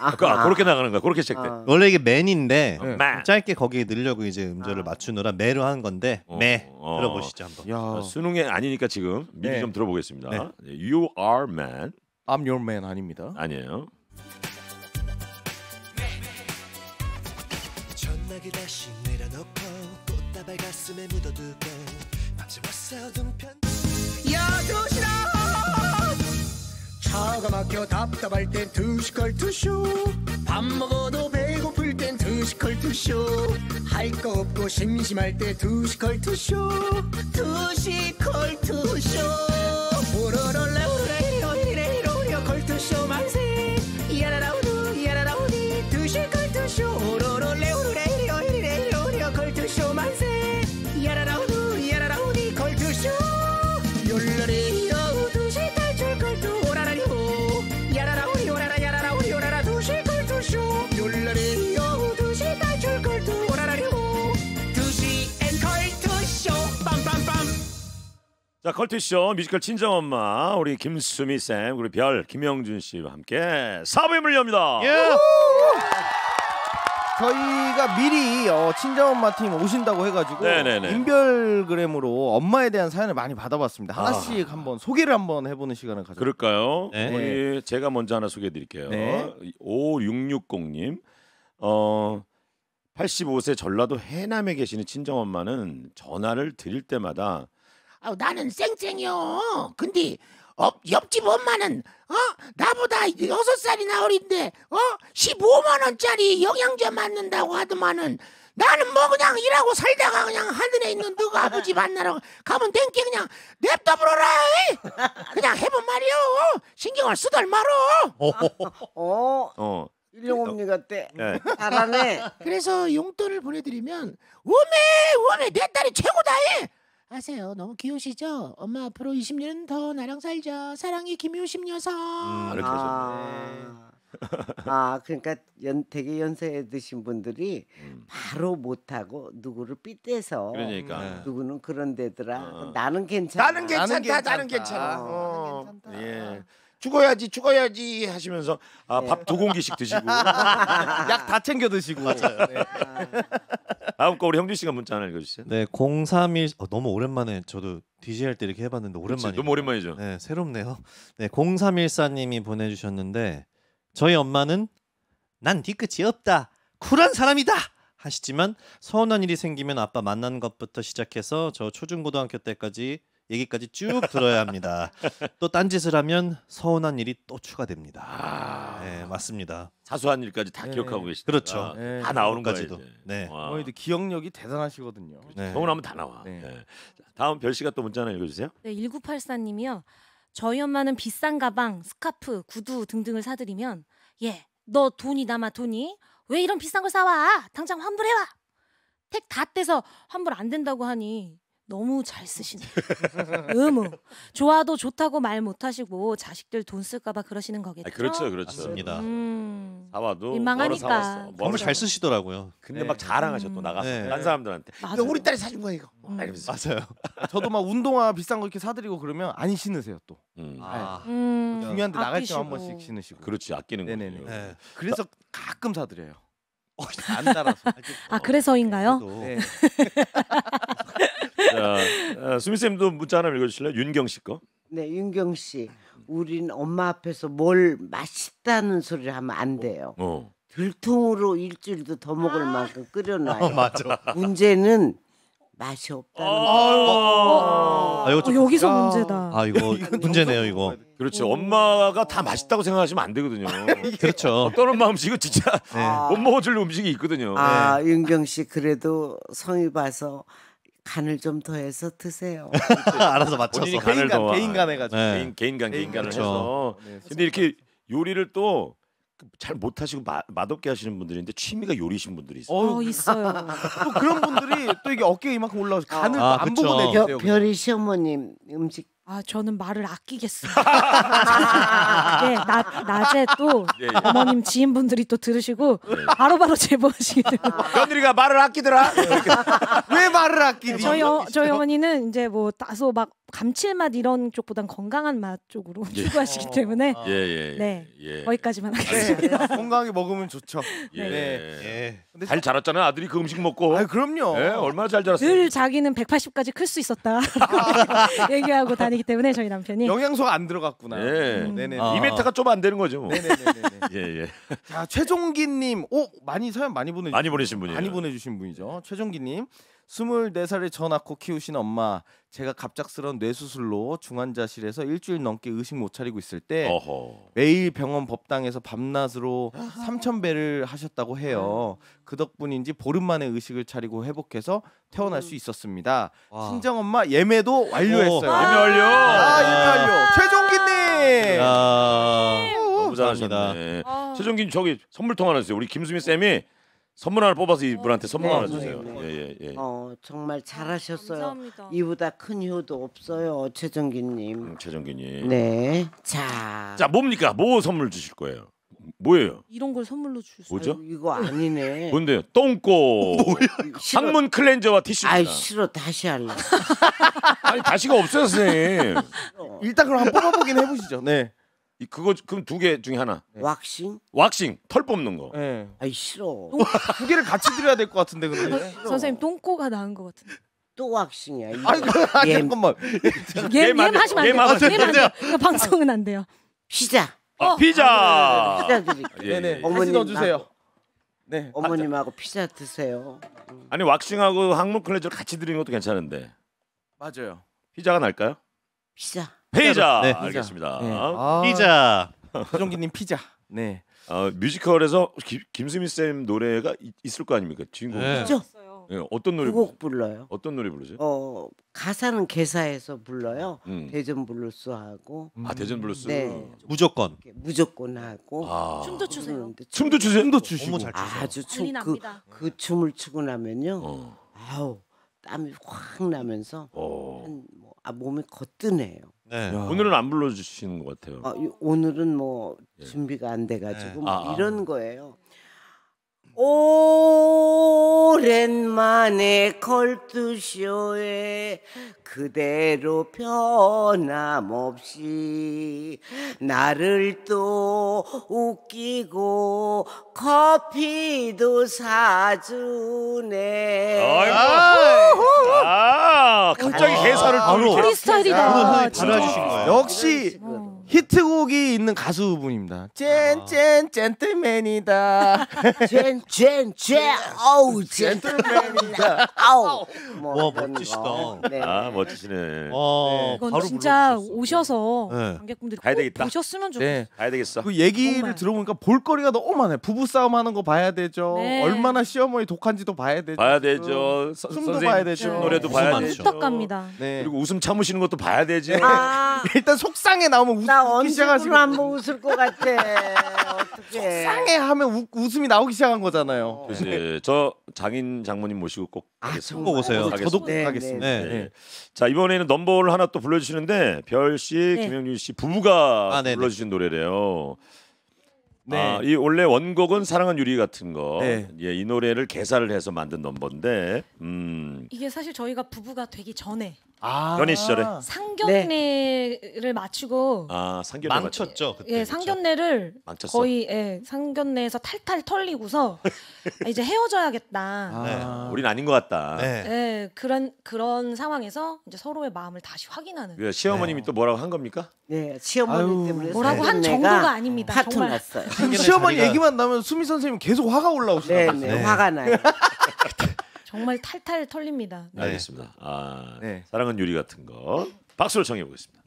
아까 그렇게 나가는 거야. 그렇게 시작돼. 아. 원래 이게 맨인데 네. 만. 짧게 거기에 넣으려고 이제 음절을 맞추느라 매로 하는 건데 어, 매 어. 들어보시죠 한번. 야, 어, 수능에 아니니까 지금 미리 네. 좀 들어보겠습니다. 네. You are man 암yor맨 아닙니다. 아니에요. 편 야도시락 차가 막혀 답답할 땐 두시 컬투쇼. 밥 먹어도 배고플 땐 두시 컬투쇼. 할 거 없고 심심할 때 두시 컬투쇼. 두시 컬투쇼. 오로롤 자 컬투쇼 뮤지컬 친정엄마 우리 김수미 쌤 그리고 별 김영준 씨와 함께 사부의 열립니다. 예. 저희가 미리 어, 친정엄마 팀 오신다고 해가지고 네네네. 인별그램으로 엄마에 대한 사연을 많이 받아봤습니다. 하나씩 한번 소개를 한번 해보는 시간을 가져. 그럴까요? 네. 우리 제가 먼저 하나 소개해 드릴게요. 네. 5660님. 어 85세 전라도 해남에 계시는 친정엄마는 전화를 드릴 때마다 아우 나는 쌩쌩이요. 근데 업, 옆집 엄마는 어 나보다 여섯 살이나 어린데 어 15만 원짜리 영양제 맞는다고 하더만은 나는 뭐 그냥 일하고 살다가 그냥 하늘에 있는 너그 아버지 만나러 가면 된게 그냥 냅둬 버려라 그냥 해본 말이요 신경을 쓰덜 말어 어, 어 일용엄니 같대. 네. 잘하네. 그래서 용돈을 보내드리면 오메 오메 내 딸이 최고다 해 아세요 너무 귀여우시죠 엄마 앞으로 20년 더 나랑 살자 사랑해 김효심 여사 음, 이렇게 하셨네. 아, 아, 그러니까 연, 되게 연세 드신 분들이 음. 바로 못하고 누구를 삐떼서 그러니까 네. 누구는 그런 데더라. 어. 나는 괜찮아. 나는 괜찮다 나는 괜찮다. 괜찮아, 어, 나는 괜찮다. 예. 죽어야지 죽어야지 하시면서 아, 밥 두 공기씩 드시고 약 다 챙겨 드시고. 맞아요. 다음 거 우리 형준 씨가 문자 하나 읽어주세요. 네, 031 어, 너무 오랜만에 저도 DJ 할 때 이렇게 해봤는데 그치, 오랜만이에요. 너무 오랜만이죠. 네, 새롭네요. 네, 0314님이 보내주셨는데 저희 엄마는 난 뒤끝이 없다. 쿨한 사람이다. 하시지만 서운한 일이 생기면 아빠 만나는 것부터 시작해서 저 초중고등학교 때까지 얘기까지 쭉 들어야 합니다. 또 딴짓을 하면 서운한 일이 또 추가됩니다. 아, 네, 맞습니다. 사소한 일까지 다 네. 기억하고 계시다. 그렇죠. 네. 다 나오는. 거지도. 네. 어머니들 기억력이 대단하시거든요. 네. 서운하면 다 나와. 네. 네. 자, 다음 별 씨가 또 문자 하나 읽어주세요. 네, 1984님이요. 저희 엄마는 비싼 가방, 스카프, 구두 등등을 사드리면 예, 너 돈이 남아 돈이 왜 이런 비싼 걸 사와? 당장 환불해와. 택 다 떼서 환불 안 된다고 하니 너무 잘 쓰시네. 의무. 좋아도 좋다고 말 못하시고 자식들 돈 쓸까봐 그러시는 거겠죠. 아, 그렇죠, 그렇죠. 맞습니다. 음, 사와도 민망하니까. 너무 잘 쓰시더라고요. 근데 네. 막 자랑하셔 또 음. 나가서 네. 딴 사람들한테. 아, 맞아. 이거 우리 딸이 사준 거야 이거. 음. 이러면서. 맞아요. 저도 막 운동화 비싼 거 이렇게 사드리고 그러면 안 신으세요 또. 음. 아, 음, 중요한데 나갈 때. 한 번씩 신으시고. 그렇지 아끼는 네네네. 거죠. 네. 그래서 가끔 사드려요. 안 따라서. 아 그래서인가요? 그래도 네. 자, 어, 수미 쌤도 문자 하나 읽어주실래요? 윤경 씨 거. 네, 윤경 씨. 우린 엄마 앞에서 뭘 맛있다는 소리를 하면 안 돼요. 어. 들통으로 일주일도 더 먹을 만큼 끓여놔요. 어, 맞아. 문제는 맛이 없다는 거. 아, 이거 어, 좀 여기서 야. 문제다. 아 이거 문제네요 이거. 그렇지. 엄마가 다 맛있다고 생각하시면 안 되거든요. 그렇죠. 어떤 엄마 음식은 진짜 네. 아. 못 먹어줄 음식이 있거든요. 아, 윤경 씨 그래도 성의 봐서 간을 좀 더해서 드세요. 알아서 맞춰서. 본인이 간을 개인간 더 개인간 해가지고. 네. 개인 개인간 개인간을 그렇죠. 해서. 네. 근데 이렇게 요리를 또 잘 못하시고 마- 맛없게 하시는 분들인데 취미가 요리신 분들이 있어요. 어 어, 있어요. 또 그런 분들이 또 이게 어깨 이만큼 올라와서 간을 아, 또안 그쵸. 보고 별, 내주세요. 별이 시어머님 음식 아 저는 말을 아끼겠습니다. 네, 나, 낮에 또 예, 예. 어머님 지인분들이 또 들으시고 바로 바로 제보하시기 때문에 며느리가 말을 아끼더라. 왜 말을 아끼니? 저희 어, 저희 어머니는 이제 뭐 다소 막 감칠맛 이런 쪽보단 건강한 맛 쪽으로 예. 추구하시기 때문에 예, 예. 네. 예. 거기까지만 하겠습니다. 네. 건강하게 먹으면 좋죠. 예. 네. 예. 근데 잘 자랐잖아요. 아들이 그 음식 먹고. 아 그럼요. 예, 얼마나 잘 자랐어요. 늘 자기는 180까지 클 수 있었다 얘기하고 다니기 때문에 저희 남편이 영양소가 안 들어갔구나. 예. 음. 네네. 아. 2m가 좀 안 되는 거죠. 뭐. 네네네네. 예, 예. 자 최종기님, 오 많이 사연 많이 보내 많이 보내신 분이에요. 많이 보내주신 분이죠. 최종기님, 24살에 저 낳고 키우신 엄마, 제가 갑작스런 뇌수술로 중환자실에서 일주일 넘게 의식 못 차리고 있을 때 어허. 매일 병원 법당에서 밤낮으로 3천 배를 하셨다고 해요. 그 덕분인지 보름 만에 의식을 차리고 회복해서 태어날 수 있었습니다. 와. 친정 엄마 예매도 완료했어요. 오. 예매 완료. 아 예매 완료. 최종기님. 야. 너무. 잘하셨네. 아. 최종긴 저기 선물 통 하나 주세요. 우리 김수미 쌤이 선물 하나 뽑아서 이분한테 선물 네, 하나 네, 주세요. 네. 예, 예, 예. 어 정말 잘하셨어요. 감사합니다. 이보다 큰 효도 없어요, 최정기님. 음, 최종긴이. 네, 자, 자, 뭡니까? 뭐 선물 주실 거예요? 뭐예요? 이런 걸 선물로 줄 수. 뭐죠? 아유, 이거 아니네. 뭔데요? 똥꼬. 항문 클렌저와 티슈입니다. 아이 싫어 다시 할래. 아니 다시가 없어요, 선생님. 일단 그럼 한번 뽑아보긴 해보시죠. 네. 이 그거 그럼 두 개 중에 하나. 왁싱? 왁싱, 털 뽑는 거. 네. 아이 싫어. 두 개를 같이 드려야 될 것 같은데 근데. 선생님 똥꼬가 나은 것 같은데. 또 왁싱이야. 이거. 아니 아니, 예, 잠깐만. 얘. 하시면 안 돼요. 얘만 얘만 안 돼요. 이거 방송은 안 돼요. 피자. 아, 피자. 피자 드릴게요. 예, 네네. 예. 어머님 넣어주세요. 네. 어머님하고 피자 드세요. 아니 왁싱하고 항문 클렌저 같이 드리는 것도 괜찮은데 맞아요. 피자가 나을까요? 피자. 피자. 네. 알겠습니다. 네. 아, 피자. 최종기님 피자. 네. 어, 뮤지컬에서 기, 김수미 쌤 노래가 이- 있을 거 아닙니까? 주인공. 네. 그죠? 예, 어떤 노래? 그곡 불러요. 어떤 노래 부르죠? 어 가사는 개사해서 불러요. 음. 대전 블루스하고 아 대전 블루스. 네. 무조건. 무조건 하고 아. 춤도 추세요. 춤도 추세요? 춤도 추시고. 아주 난리 춤그 납니다. 그 춤을 추고 나면요. 어. 아우 땀이 확 나면서 어. 한 뭐, 아, 몸이 거뜬해요. 네. 오늘은 안 불러주시는 것 같아요. 어, 이- 오늘은 뭐 예. 준비가 안 돼가지고 네. 뭐 아, 아. 이런 거예요. 오랜만에 걸투쇼에 그대로 변함없이 나를 또 웃기고 커피도 사주네. 아이고. 아, 갑자기 어, 개사를 또 바로. 진짜. 달아주신 거예요. 역시 어. 히트곡이 있는 가수분입니다. 젠젠 젠틀맨이다. 젠젠젠 어우 젠틀맨이다 아우 뭐 와, 멋지시다. 거. 네. 아 멋지시네. 어, 이건 바로 진짜 불러주셨어. 오셔서 네. 관객분들이 가야 꼭 되겠다. 보셨으면 좋겠어요. 네. 가야 되겠어. 그 얘기를 정말. 들어보니까 볼거리가 너무 많아요. 부부 싸움 하는 거 봐야 되죠. 네. 얼마나 시어머니 독한지도 봐야 되죠. 봐야 되죠. 서- 춤도 선생님 봐야 되죠. 춤 노래도 네. 봐야 웃음 되죠. 뚝딱 갑니다. 네. 그리고 웃음 참으시는 것도 봐야 되죠. 아, 일단 속상해 나오면 웃, 나웃 기 언제 시작하시고 한번 웃을 것 같아 어떡해 속상해 하면 우, 웃음이 나오기 시작한 거잖아요. 이제 저 장인 장모님 모시고 꼭 아, 가겠습니다. 꼭 오세요. 저도 가겠습니다. 꼭 네, 가겠습니다. 네. 네. 자 이번에는 넘버원을 하나 또 불러주시는데 별 씨, 네. 김영준 씨 부부가 아, 네 네. 불러주신 노래래요. 네. 아, 이 원래 원곡은 사랑은 유리 같은 거. 네. 예, 이 노래를 개사를 해서 만든 넘버인데, 음, 이게 사실 저희가 부부가 되기 전에 아. 연애 시절에? 상견례를 마치고 아 상견례? 망쳤죠 그때. 예 그쵸? 상견례를 망쳤어. 거의 예, 상견례에서 탈탈 털리고서 이제 헤어져야겠다. 아. 우린 아닌 것 같다. 네. 예, 그런 그런 상황에서 이제 서로의 마음을 다시 확인하는. 그 시어머님이 또 뭐라고 한 겁니까? 네 시어머니 아유. 때문에 뭐라고 한 정도가 아닙니다. 파토 정말. 났어요 시어머니 자리가- 얘기만 나면 수미 선생님 계속 화가 올라오시더라고요. 네네 네. 화가 나요 정말 탈탈 털립니다. 네. 알겠습니다. 아, 네. 사랑은 유리 같은 거. 박수를 청해 보겠습니다.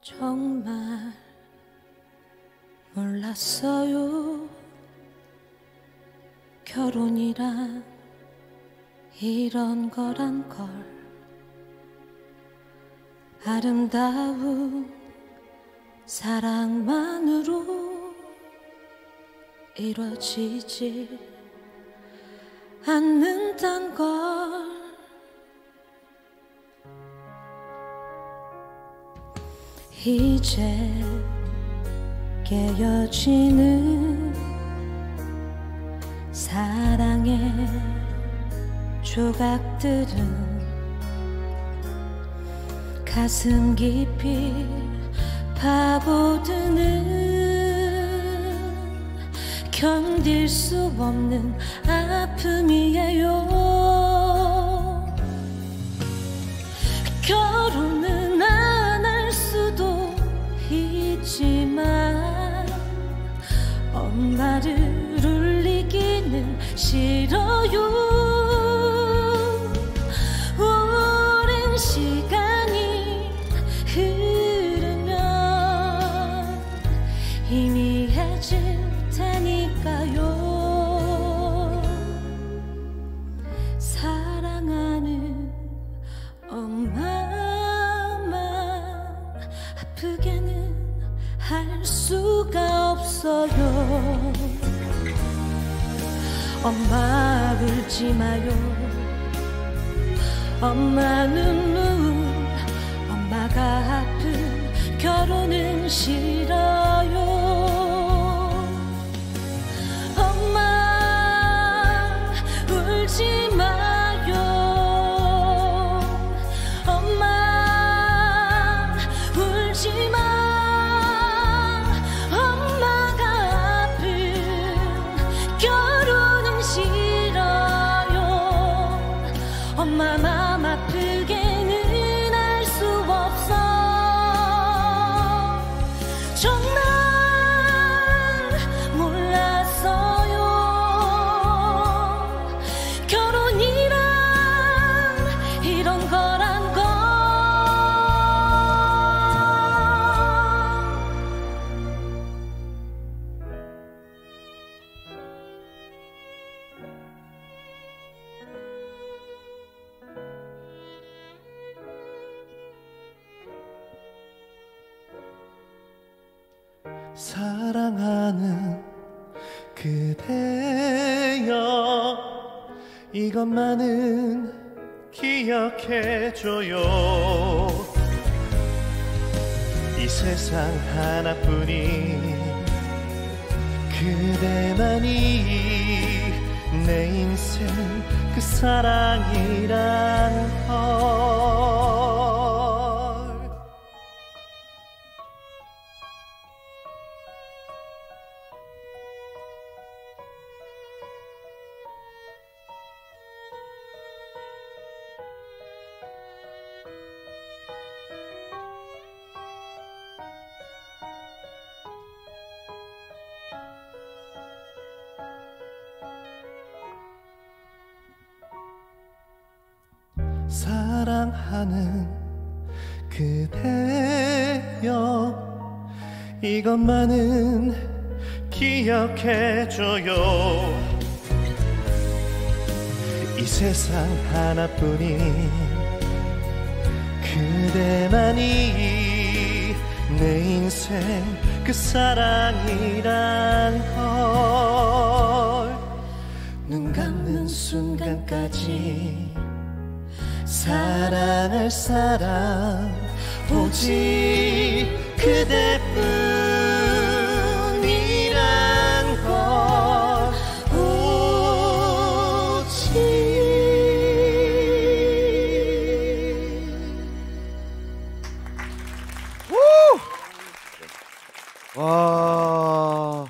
정말 몰랐어요. 결혼이란 이런 거란 걸 아름다운 사랑만으로 이루어지지 않는단 걸. 이제 깨어지는 사랑의 조각들은 가슴 깊이 파고드는 견딜 수 없는 아픔이에요. 결혼은 안 할 수도 있지만 엄마를 울리기는 싫어요 엄마 울지 마요. 엄마 눈물 엄마가 아픈 결혼은 싫어요 이것만은 기억해줘요. 이 세상 하나뿐인 그대만이 내 인생 그 사랑이란 걸 것만은 기억해줘요. 이 세상 하나뿐인 그대만이 내 인생 그 사랑이란 걸. 눈 감는 순간까지 사랑할 사람 오직 그대뿐 와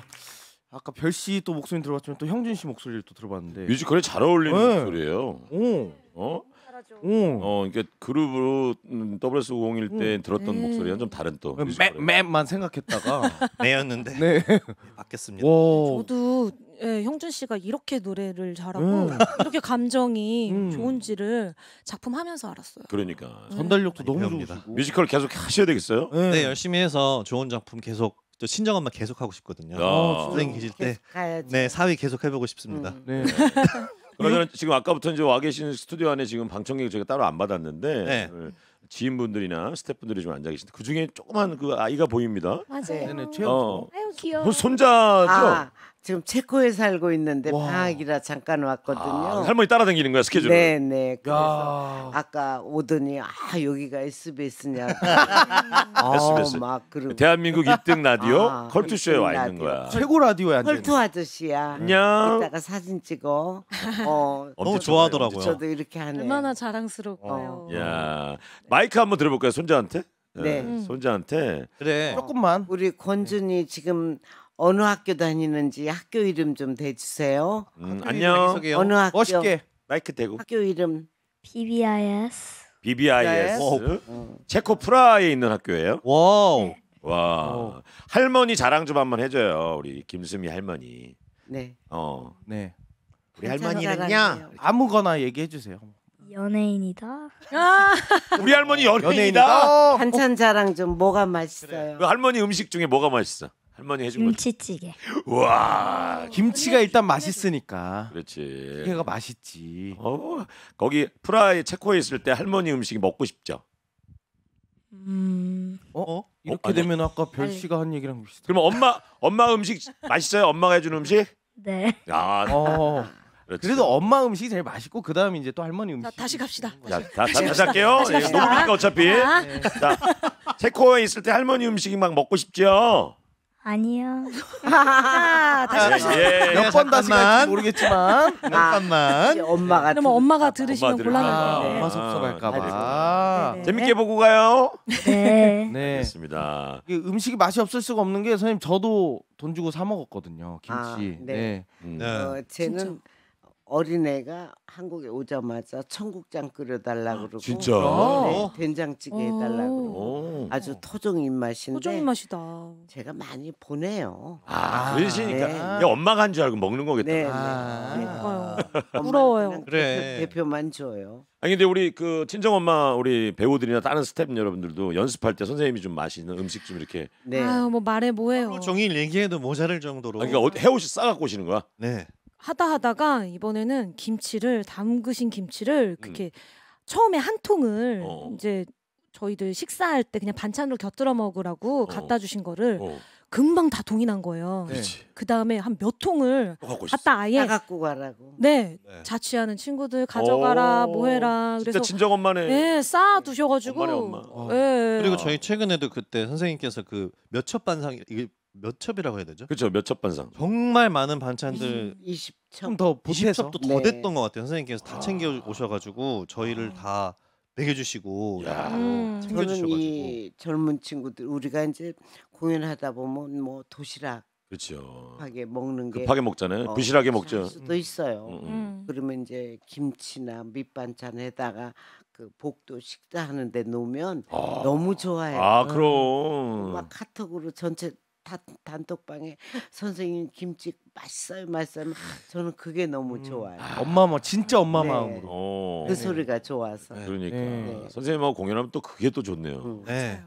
아까 별 씨 또 목소리 들어봤지만 또 형준 씨 목소리를 또 들어봤는데 뮤지컬에 잘 어울리는 네. 목소리예요. 오, 어? 오. 어, 그러니까 그룹으로 음, WS501 때 들었던 네. 목소리랑 좀 다른 또 매, 뮤지컬에. 맵만 생각했다가 내였는데 네. 바뀌었습니다 와. 저도 예, 형준 씨가 이렇게 노래를 잘하고 음. 이렇게 감정이 음. 좋은지를 작품 하면서 알았어요. 그러니까 전달력도 너무 배웁니다. 좋으시고. 뮤지컬 계속 하셔야 되겠어요? 네 열심히 해서 좋은 작품 계속 저 친정 엄마 계속 하고 싶거든요 야. 어, 선생님 계실 때 계속 가야지. 네 사위 계속 해보고 싶습니다 음. 네. 그러면 지금 아까부터 이제 와 계신 스튜디오 안에 지금 방청객 저희가 따로 안 받았는데 네. 어, 지인분들이나 스태프분들이 좀 앉아 계신데 그 중에 조그만 그 아이가 보입니다. 맞아요. 네네, 최영. 어, 아유 귀여워. 뭐 손자죠? 아, 지금 체코에 살고 있는데 와. 방학이라 잠깐 왔거든요. 아, 할머니 따라다니는 거야 스케줄. 네, 네. 그래서 야. 아까 오더니 아 여기가 SBS냐. SBS. 막 그러고 대한민국 1등 라디오 아, 컬투쇼에 와 있는 라디오. 거야. 최고. 있는 컬투 아저씨야. 안녕. 이따가 사진 찍어. 어, 너무 좋아하더라고요 저도 이렇게 하네. 얼마나 자랑스럽고요. 야 마이크 한번 들어볼까요 손자한테? 네. 음. 손자한테. 그래 조금만. 우리 권준이 지금 어느 학교 다니는지 학교 이름 좀 대주세요. 음, 안녕. 어느 학교? 멋있게. 마이크 대고. 학교 이름. BBIS BBIS. 어. 체코 프라하에 있는 학교예요. wow 와 어. 할머니 자랑 좀 한번 해줘요 우리 김수미 할머니. 네. 어 네. 우리 할머니는요. 아무거나 얘기해 주세요. 연예인이다 아, 우리 할머니 연예인이다. 연예인이다. 반찬 자랑 좀 뭐가 맛있어요? 그 할머니 음식 중에 뭐가 맛있어? 할머니 해준 거. 김치찌개 와 김치가 일단 맛있으니까. 그렇지. 걔가 맛있지. 어 거기 프라하에 체코에 있을 때 할머니 음식이 먹고 싶죠. 음 어? 어? 이렇게 아니야. 되면 아까 별 씨가 한 얘기랑 비슷해. 그러면 엄마 엄마 음식 맛있어요? 엄마가 해준 음식? 네 야 어. 그렇지. 그래도 엄마 음식이 제일 맛있고 그 다음에 이제 또 할머니 음식. 자, 다시 갑시다. 자, 다, 다, 다시 할게요. 다시 예, 어차피. 아, 자, 체코에 있을 때 할머니 음식이 막 먹고 싶죠. 아니요 아, 다시 갑시다. 예, 예. 몇 번 다시 갈지. 모르겠지만. 아, 잠깐만 이제 엄마가 그러면 엄마가 봐. 들으시면 엄마 아, 봐. 곤란한데. 엄마 아, 섭섭할까봐. 네. 재밌게 보고 가요. 네 네. 알겠습니다. 이게 음식이 맛이 없을 수가 없는 게 선생님 저도 돈 주고 사 먹었거든요. 김치. 아, 네. 네. 음. 네. 어, 쟤는 진짜. 어린애가 한국에 오자마자 청국장 끓여달라 그러고 진짜? 네, 된장찌개 해달라 오. 그러고 오. 아주 토종 입맛인데 호종 맛이다. 제가 많이 보내요. 아, 아, 그러시니까 네. 얘 엄마가 한 줄 알고 먹는 거겠다. 네, 아. 네. 그러니까요. 엄마는 부러워요. 그냥 그래. 대표, 만 줘요. 아니 근데 우리 그 친정 엄마 우리 배우들이나 다른 스태프 여러분들도 연습할 때 선생님이 좀 맛있는 음식 좀 이렇게 네. 아유 뭐 말해 뭐해요. 하루 종일 얘기해도 모자랄 정도로 아, 그러니까 어- 해오시 싸갖고 오시는 거야? 네 하다 하다가 이번에는 김치를 담그신 김치를 그렇게 처음에 한 통을 어. 이제 저희들 식사할 때 그냥 반찬으로 곁들여 먹으라고 어. 갖다 주신 거를 어, 금방 다 동이 난 거예요. 네. 그렇지. 그 다음에 한 몇 통을 또 갖고. 갖다 아예 싸갖고 가라고. 네 네. 자취하는 친구들 가져가라 오, 뭐 해라 그래서 친정 엄마네. 네 쌓아 두셔가지고 엄마네, 엄마. 어. 예. 그리고 저희 최근에도 그때 선생님께서 그 몇 첩 반상 이게 몇 첩이라고 해야 되죠? 그렇죠. 몇첩 반상. 정말 많은 반찬들 20첩. 좀더 보태서. 20첩도 더 네. 됐던 것 같아요. 선생님께서 다 아. 챙겨 오셔가지고 저희를 다 먹여주시고 야. 음. 저는 챙겨주셔가지고 이 젊은 친구들 우리가 이제 공연하다 보면 뭐 도시락 그렇죠. 하게 먹는 게 급하게 먹잖아요. 어, 부실하게 할 먹죠. 수도 있어요. 음, 음. 음. 그러면 이제 김치나 밑반찬에다가 그 복도 식사하는데 놓으면 아. 너무 좋아요. 아 그럼. 막 카톡으로 전체 다, 단톡방에 선생님 김치 맛있어요, 맛있어요. 저는 그게 너무 좋아요. 엄마 뭐 진짜 엄마 네. 마음으로. 어. 그 소리가 좋아서. 그러니까 네. 선생님하고 공연하면 또 그게 또 좋네요. 음. 네.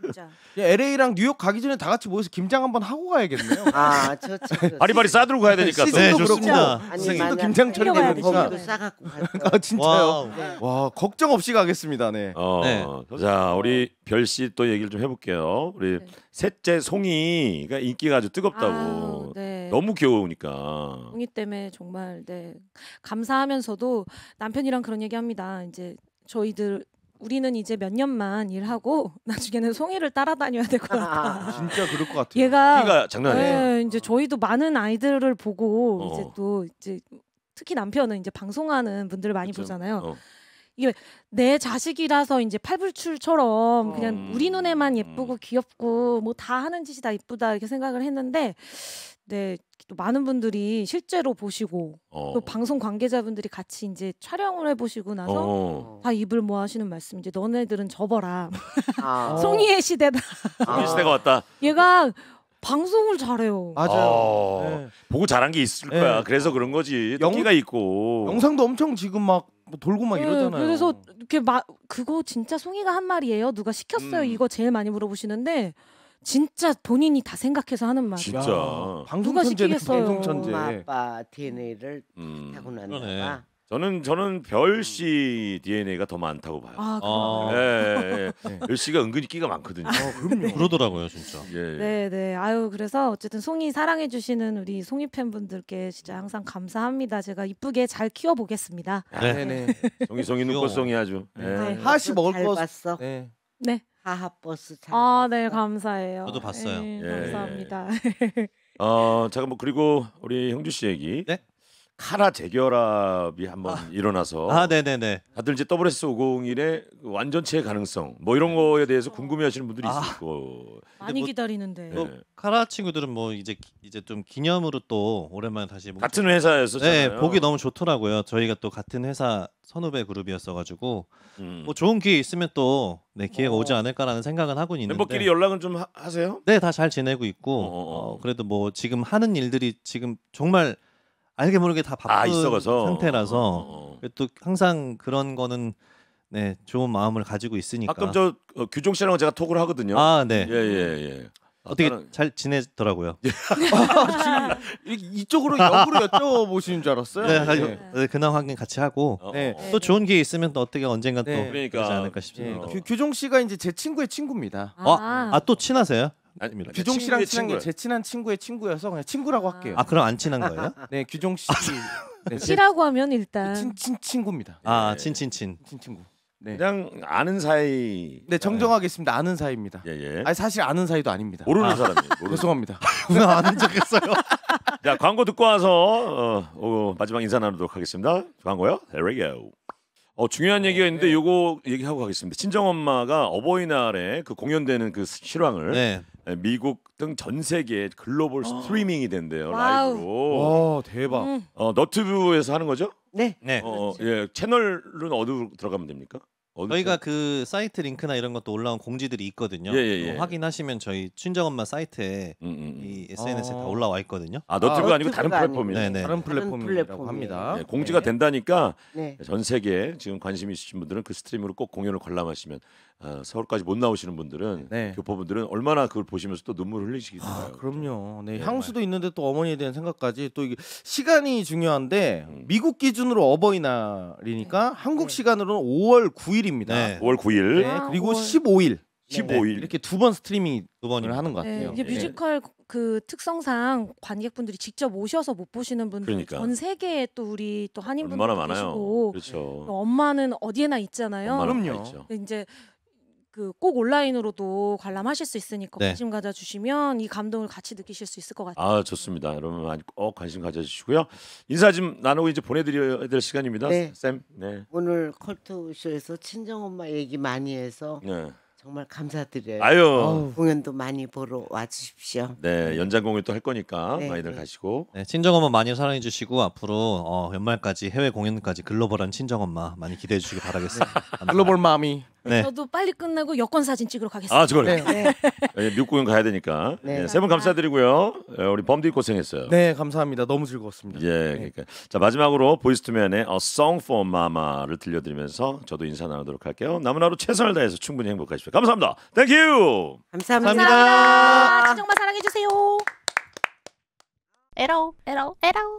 진짜. LA랑 뉴욕 가기 전에 다 같이 모여서 김장 한번 하고 가야겠네요. 아, 저, 저, 저 바리바리 싸들고 가야 되니까 또. 시즌도 네, 그렇고 좋습니다. 아니, 선생님도 만약 김장철이 끌려가야 되니까. 거기도 싸갖고 갈 거예요. 아 진짜요? Wow. 와 걱정 없이 가겠습니다. 네. 어. 네. 자, 우리 별 씨 또 얘기를 좀 해볼게요. 우리 네. 셋째 송이가 인기가 아주 뜨겁다고. 아유, 네. 너무 귀여우니까. 송이 때문에 정말 네 감사하면서도 남편이랑 그런 얘기합니다. 이제 저희들 우리는 이제 몇 년만 일하고 나중에는 송이를 따라다녀야 될 것 같다. 진짜 그럴 것 같아요. 얘가 키가 장난 아니에요. 네, 이제 저희도 많은 아이들을 보고 어. 이제 또 이제 특히 남편은 이제 방송하는 분들을 많이 그쵸? 보잖아요. 어. 내 자식이라서 이제 팔불출처럼 그냥 음. 우리 눈에만 예쁘고 귀엽고 뭐 다 하는 짓이 다 이쁘다 이렇게 생각을 했는데 네, 또 많은 분들이 실제로 보시고 어. 또 방송 관계자분들이 같이 이제 촬영을 해보시고 나서 어. 다 입을 모아하시는 말씀 이제 너네들은 접어라 아, 송이의 시대다 송이 시대가 왔다. 얘가 방송을 잘해요 맞아요. 어. 네. 보고 자란 게 있을 네. 거야. 그래서 그런 거지. 영- 토끼가 있고. 영상도 엄청 지금 막 뭐 돌고 막 네, 이러잖아요. 그래서 이렇게 막 그거 진짜 송이가 한 말이에요 누가 시켰어요 음. 이거 제일 많이 물어보시는데 진짜 본인이 다 생각해서 하는 말 진짜. 방송 천재네. 방송 천재. 엄마 아빠 DNA를 음. 타고났나 그러네. 봐. 저는 저는 별씨 DNA가 더 많다고 봐요. 아, 어. 그래요? 예, 예. 네. 별 씨가 은근히 끼가 많거든요. 그럼요. 그러더라고요, 진짜. 예. 네, 네. 아유, 그래서 어쨌든 송이 사랑해 주시는 우리 송이 팬분들께 진짜 항상 감사합니다. 제가 이쁘게 잘 키워 보겠습니다. 네. 네네. 송이 송이. 눈꽃송이 아주. 예. 네. 하씨 먹을 잘 거. 봤어. 네. 네. 하하 버스 잘. 아, 네, 감사해요. 저도 봤어요. 네, 예. 감사합니다. 어, 잠깐 뭐 그리고 우리 형주 씨 얘기. 네. 카라 재결합이 한번 일어나서 아, 네, 네, 네. 다들 이제 WS 501의 완전체의 가능성 뭐 이런 거에 대해서 궁금해하시는 분들이 아. 있을 거. 많이 뭐- 기다리는데. 예. 뭐 카라 친구들은 뭐 이제 이제 좀 기념으로 또 오랜만에 다시 뭉쳐- 같은 회사였었잖아요. 네, 보기 너무 좋더라고요. 저희가 또 같은 회사 선후배 그룹이었어가지고 음. 뭐 좋은 기회 있으면 또 네, 기회가 어. 오지 않을까라는 생각은 하고 있는데 멤버끼리 연락은 좀 하, 하세요? 네, 다 잘 지내고 있고 어, 어, 어. 어, 그래도 뭐 지금 하는 일들이 지금 정말 알게 모르게 다 바쁜 아 있어가서 상태라서 어, 어. 또 항상 그런 거는 네 좋은 마음을 가지고 있으니까 가끔 저 어, 규종 씨랑 제가 톡을 하거든요. 아, 네. 예예 예. 어떻게 다른- 잘 지내더라고요. 이- 이쪽으로 역으로 여쭤보시는 줄 알았어요. 네, 네. 가- 네, 근황 확인 같이 하고 어, 네. 어, 어. 또 좋은 기회 있으면 또 어떻게 언젠가 네. 또 그러니까. 그러지 않을까 예, 싶습니다. 어. 규, 규종 씨가 이제 제 친구의 친구입니다. 어, 아, 아 또 친하세요? 아니, 규종 씨랑 친한 게 친구예요. 제 친한 친구의 친구여서 그냥 친구라고 할게요. 아 그럼 안 친한 거예요? 네, 규종 씨. 네, 제 씨라고 하면 일단 친, 친 친구입니다. 아 예. 친친친. 친 친구. 네. 그냥 아는 사이. 네, 정정하겠습니다. 아는 사이입니다. 예 예. 아니 사실 아는 사이도 아닙니다. 모르는 아. 사람이. 모르는 죄송합니다. 왜 아는 척했어요? 자 광고 듣고 와서 어, 어, 마지막 인사 나누도록 하겠습니다. 광고요. There we go. 어 중요한 얘기가 있는데 요거 얘기하고 가겠습니다. 친정 엄마가 어버이날에 그 공연되는 그 실황을 네. 에, 미국 등 전 세계 글로벌 스트리밍이 된대요 wow. 라이브로. 와 대박. 음, 어 너튜브에서 하는 거죠? 네. 네. 어, 예 채널은 어디로 들어가면 됩니까? 어디 저희가 그 사이트 링크나 이런 것도 올라온 공지들이 있거든요. 예, 예, 예. 확인하시면 저희 친정엄마 사이트에 음, 음, 음. 이 SNS에 다 어. 올라와 있거든요. 아 너튜브 아, 아니고 다른 너튜브가 플랫폼이에요. 네 네. 다른 플랫폼이라고 플랫폼이에요. 합니다. 예, 공지가 된다니까 네. 전 세계 지금 관심 있으신 분들은 그 스트리밍으로 꼭 공연을 관람하시면 어, 서울까지 못 나오시는 분들은 네. 교포분들은 얼마나 그걸 보시면서 또 눈물 흘리시겠어요. 아, 그럼요. 네, 네, 향수도 있는데 또 어머니에 대한 생각까지 또 이게 시간이 중요한데 음. 미국 기준으로 어버이날이니까 한국 네. 시간으로는 5월 9일입니다. 네. 5월 9일 네, 아, 그리고 5월. 15일 15일 이렇게 두 번 스트리밍을 두 번입니다. 하는 것 네, 같아요. 이제 네. 뮤지컬 그 특성상 관객분들이 직접 오셔서 못 보시는 분들 그러니까. 전 세계에 또 우리 또 한인분들. 계시고 그렇죠. 또 엄마는 어디에나 있잖아요. 엄마는 그럼요. 이제 그 꼭 온라인으로도 관람하실 수 있으니까 네. 관심 가져주시면 이 감동을 같이 느끼실 수 있을 것 같아요. 아 좋습니다. 여러분 많이 꼭 관심 가져주시고요. 인사 좀 나누고 이제 보내드려야 될 시간입니다. 네. 쌤. 네. 오늘 컬투쇼에서 친정 엄마 얘기 많이 해서 네. 정말 감사드려요. 아유. 아우, 공연도 많이 보러 와주십시오. 네 연장 공연 또할 거니까 네, 많이들 네. 가시고. 네, 친정엄마 많이 사랑해 주시고 앞으로 어, 연말까지 해외 공연까지 글로벌한 친정엄마 많이 기대해 주시기 바라겠습니다. 글로벌 마미. 네. 저도 빨리 끝나고 여권 사진 찍으러 가겠습니다. 아, 저걸 네. 네. 예, 미국 공연 가야 되니까. 네. 예, 세분 감사드리고요. 예, 우리 범디 고생했어요. 네, 감사합니다. 너무 즐거웠습니다. 예, 그러니까 자 마지막으로 Boyz II Men의 A Song for Mama를 들려드리면서 저도 인사 나누도록 할게요. 남은 하루 최선을 다해서 충분히 행복하십시오. 감사합니다. Thank you. 감사합니다. 감사합니다. 친정엄마 사랑해 주세요. 에러 에러 에러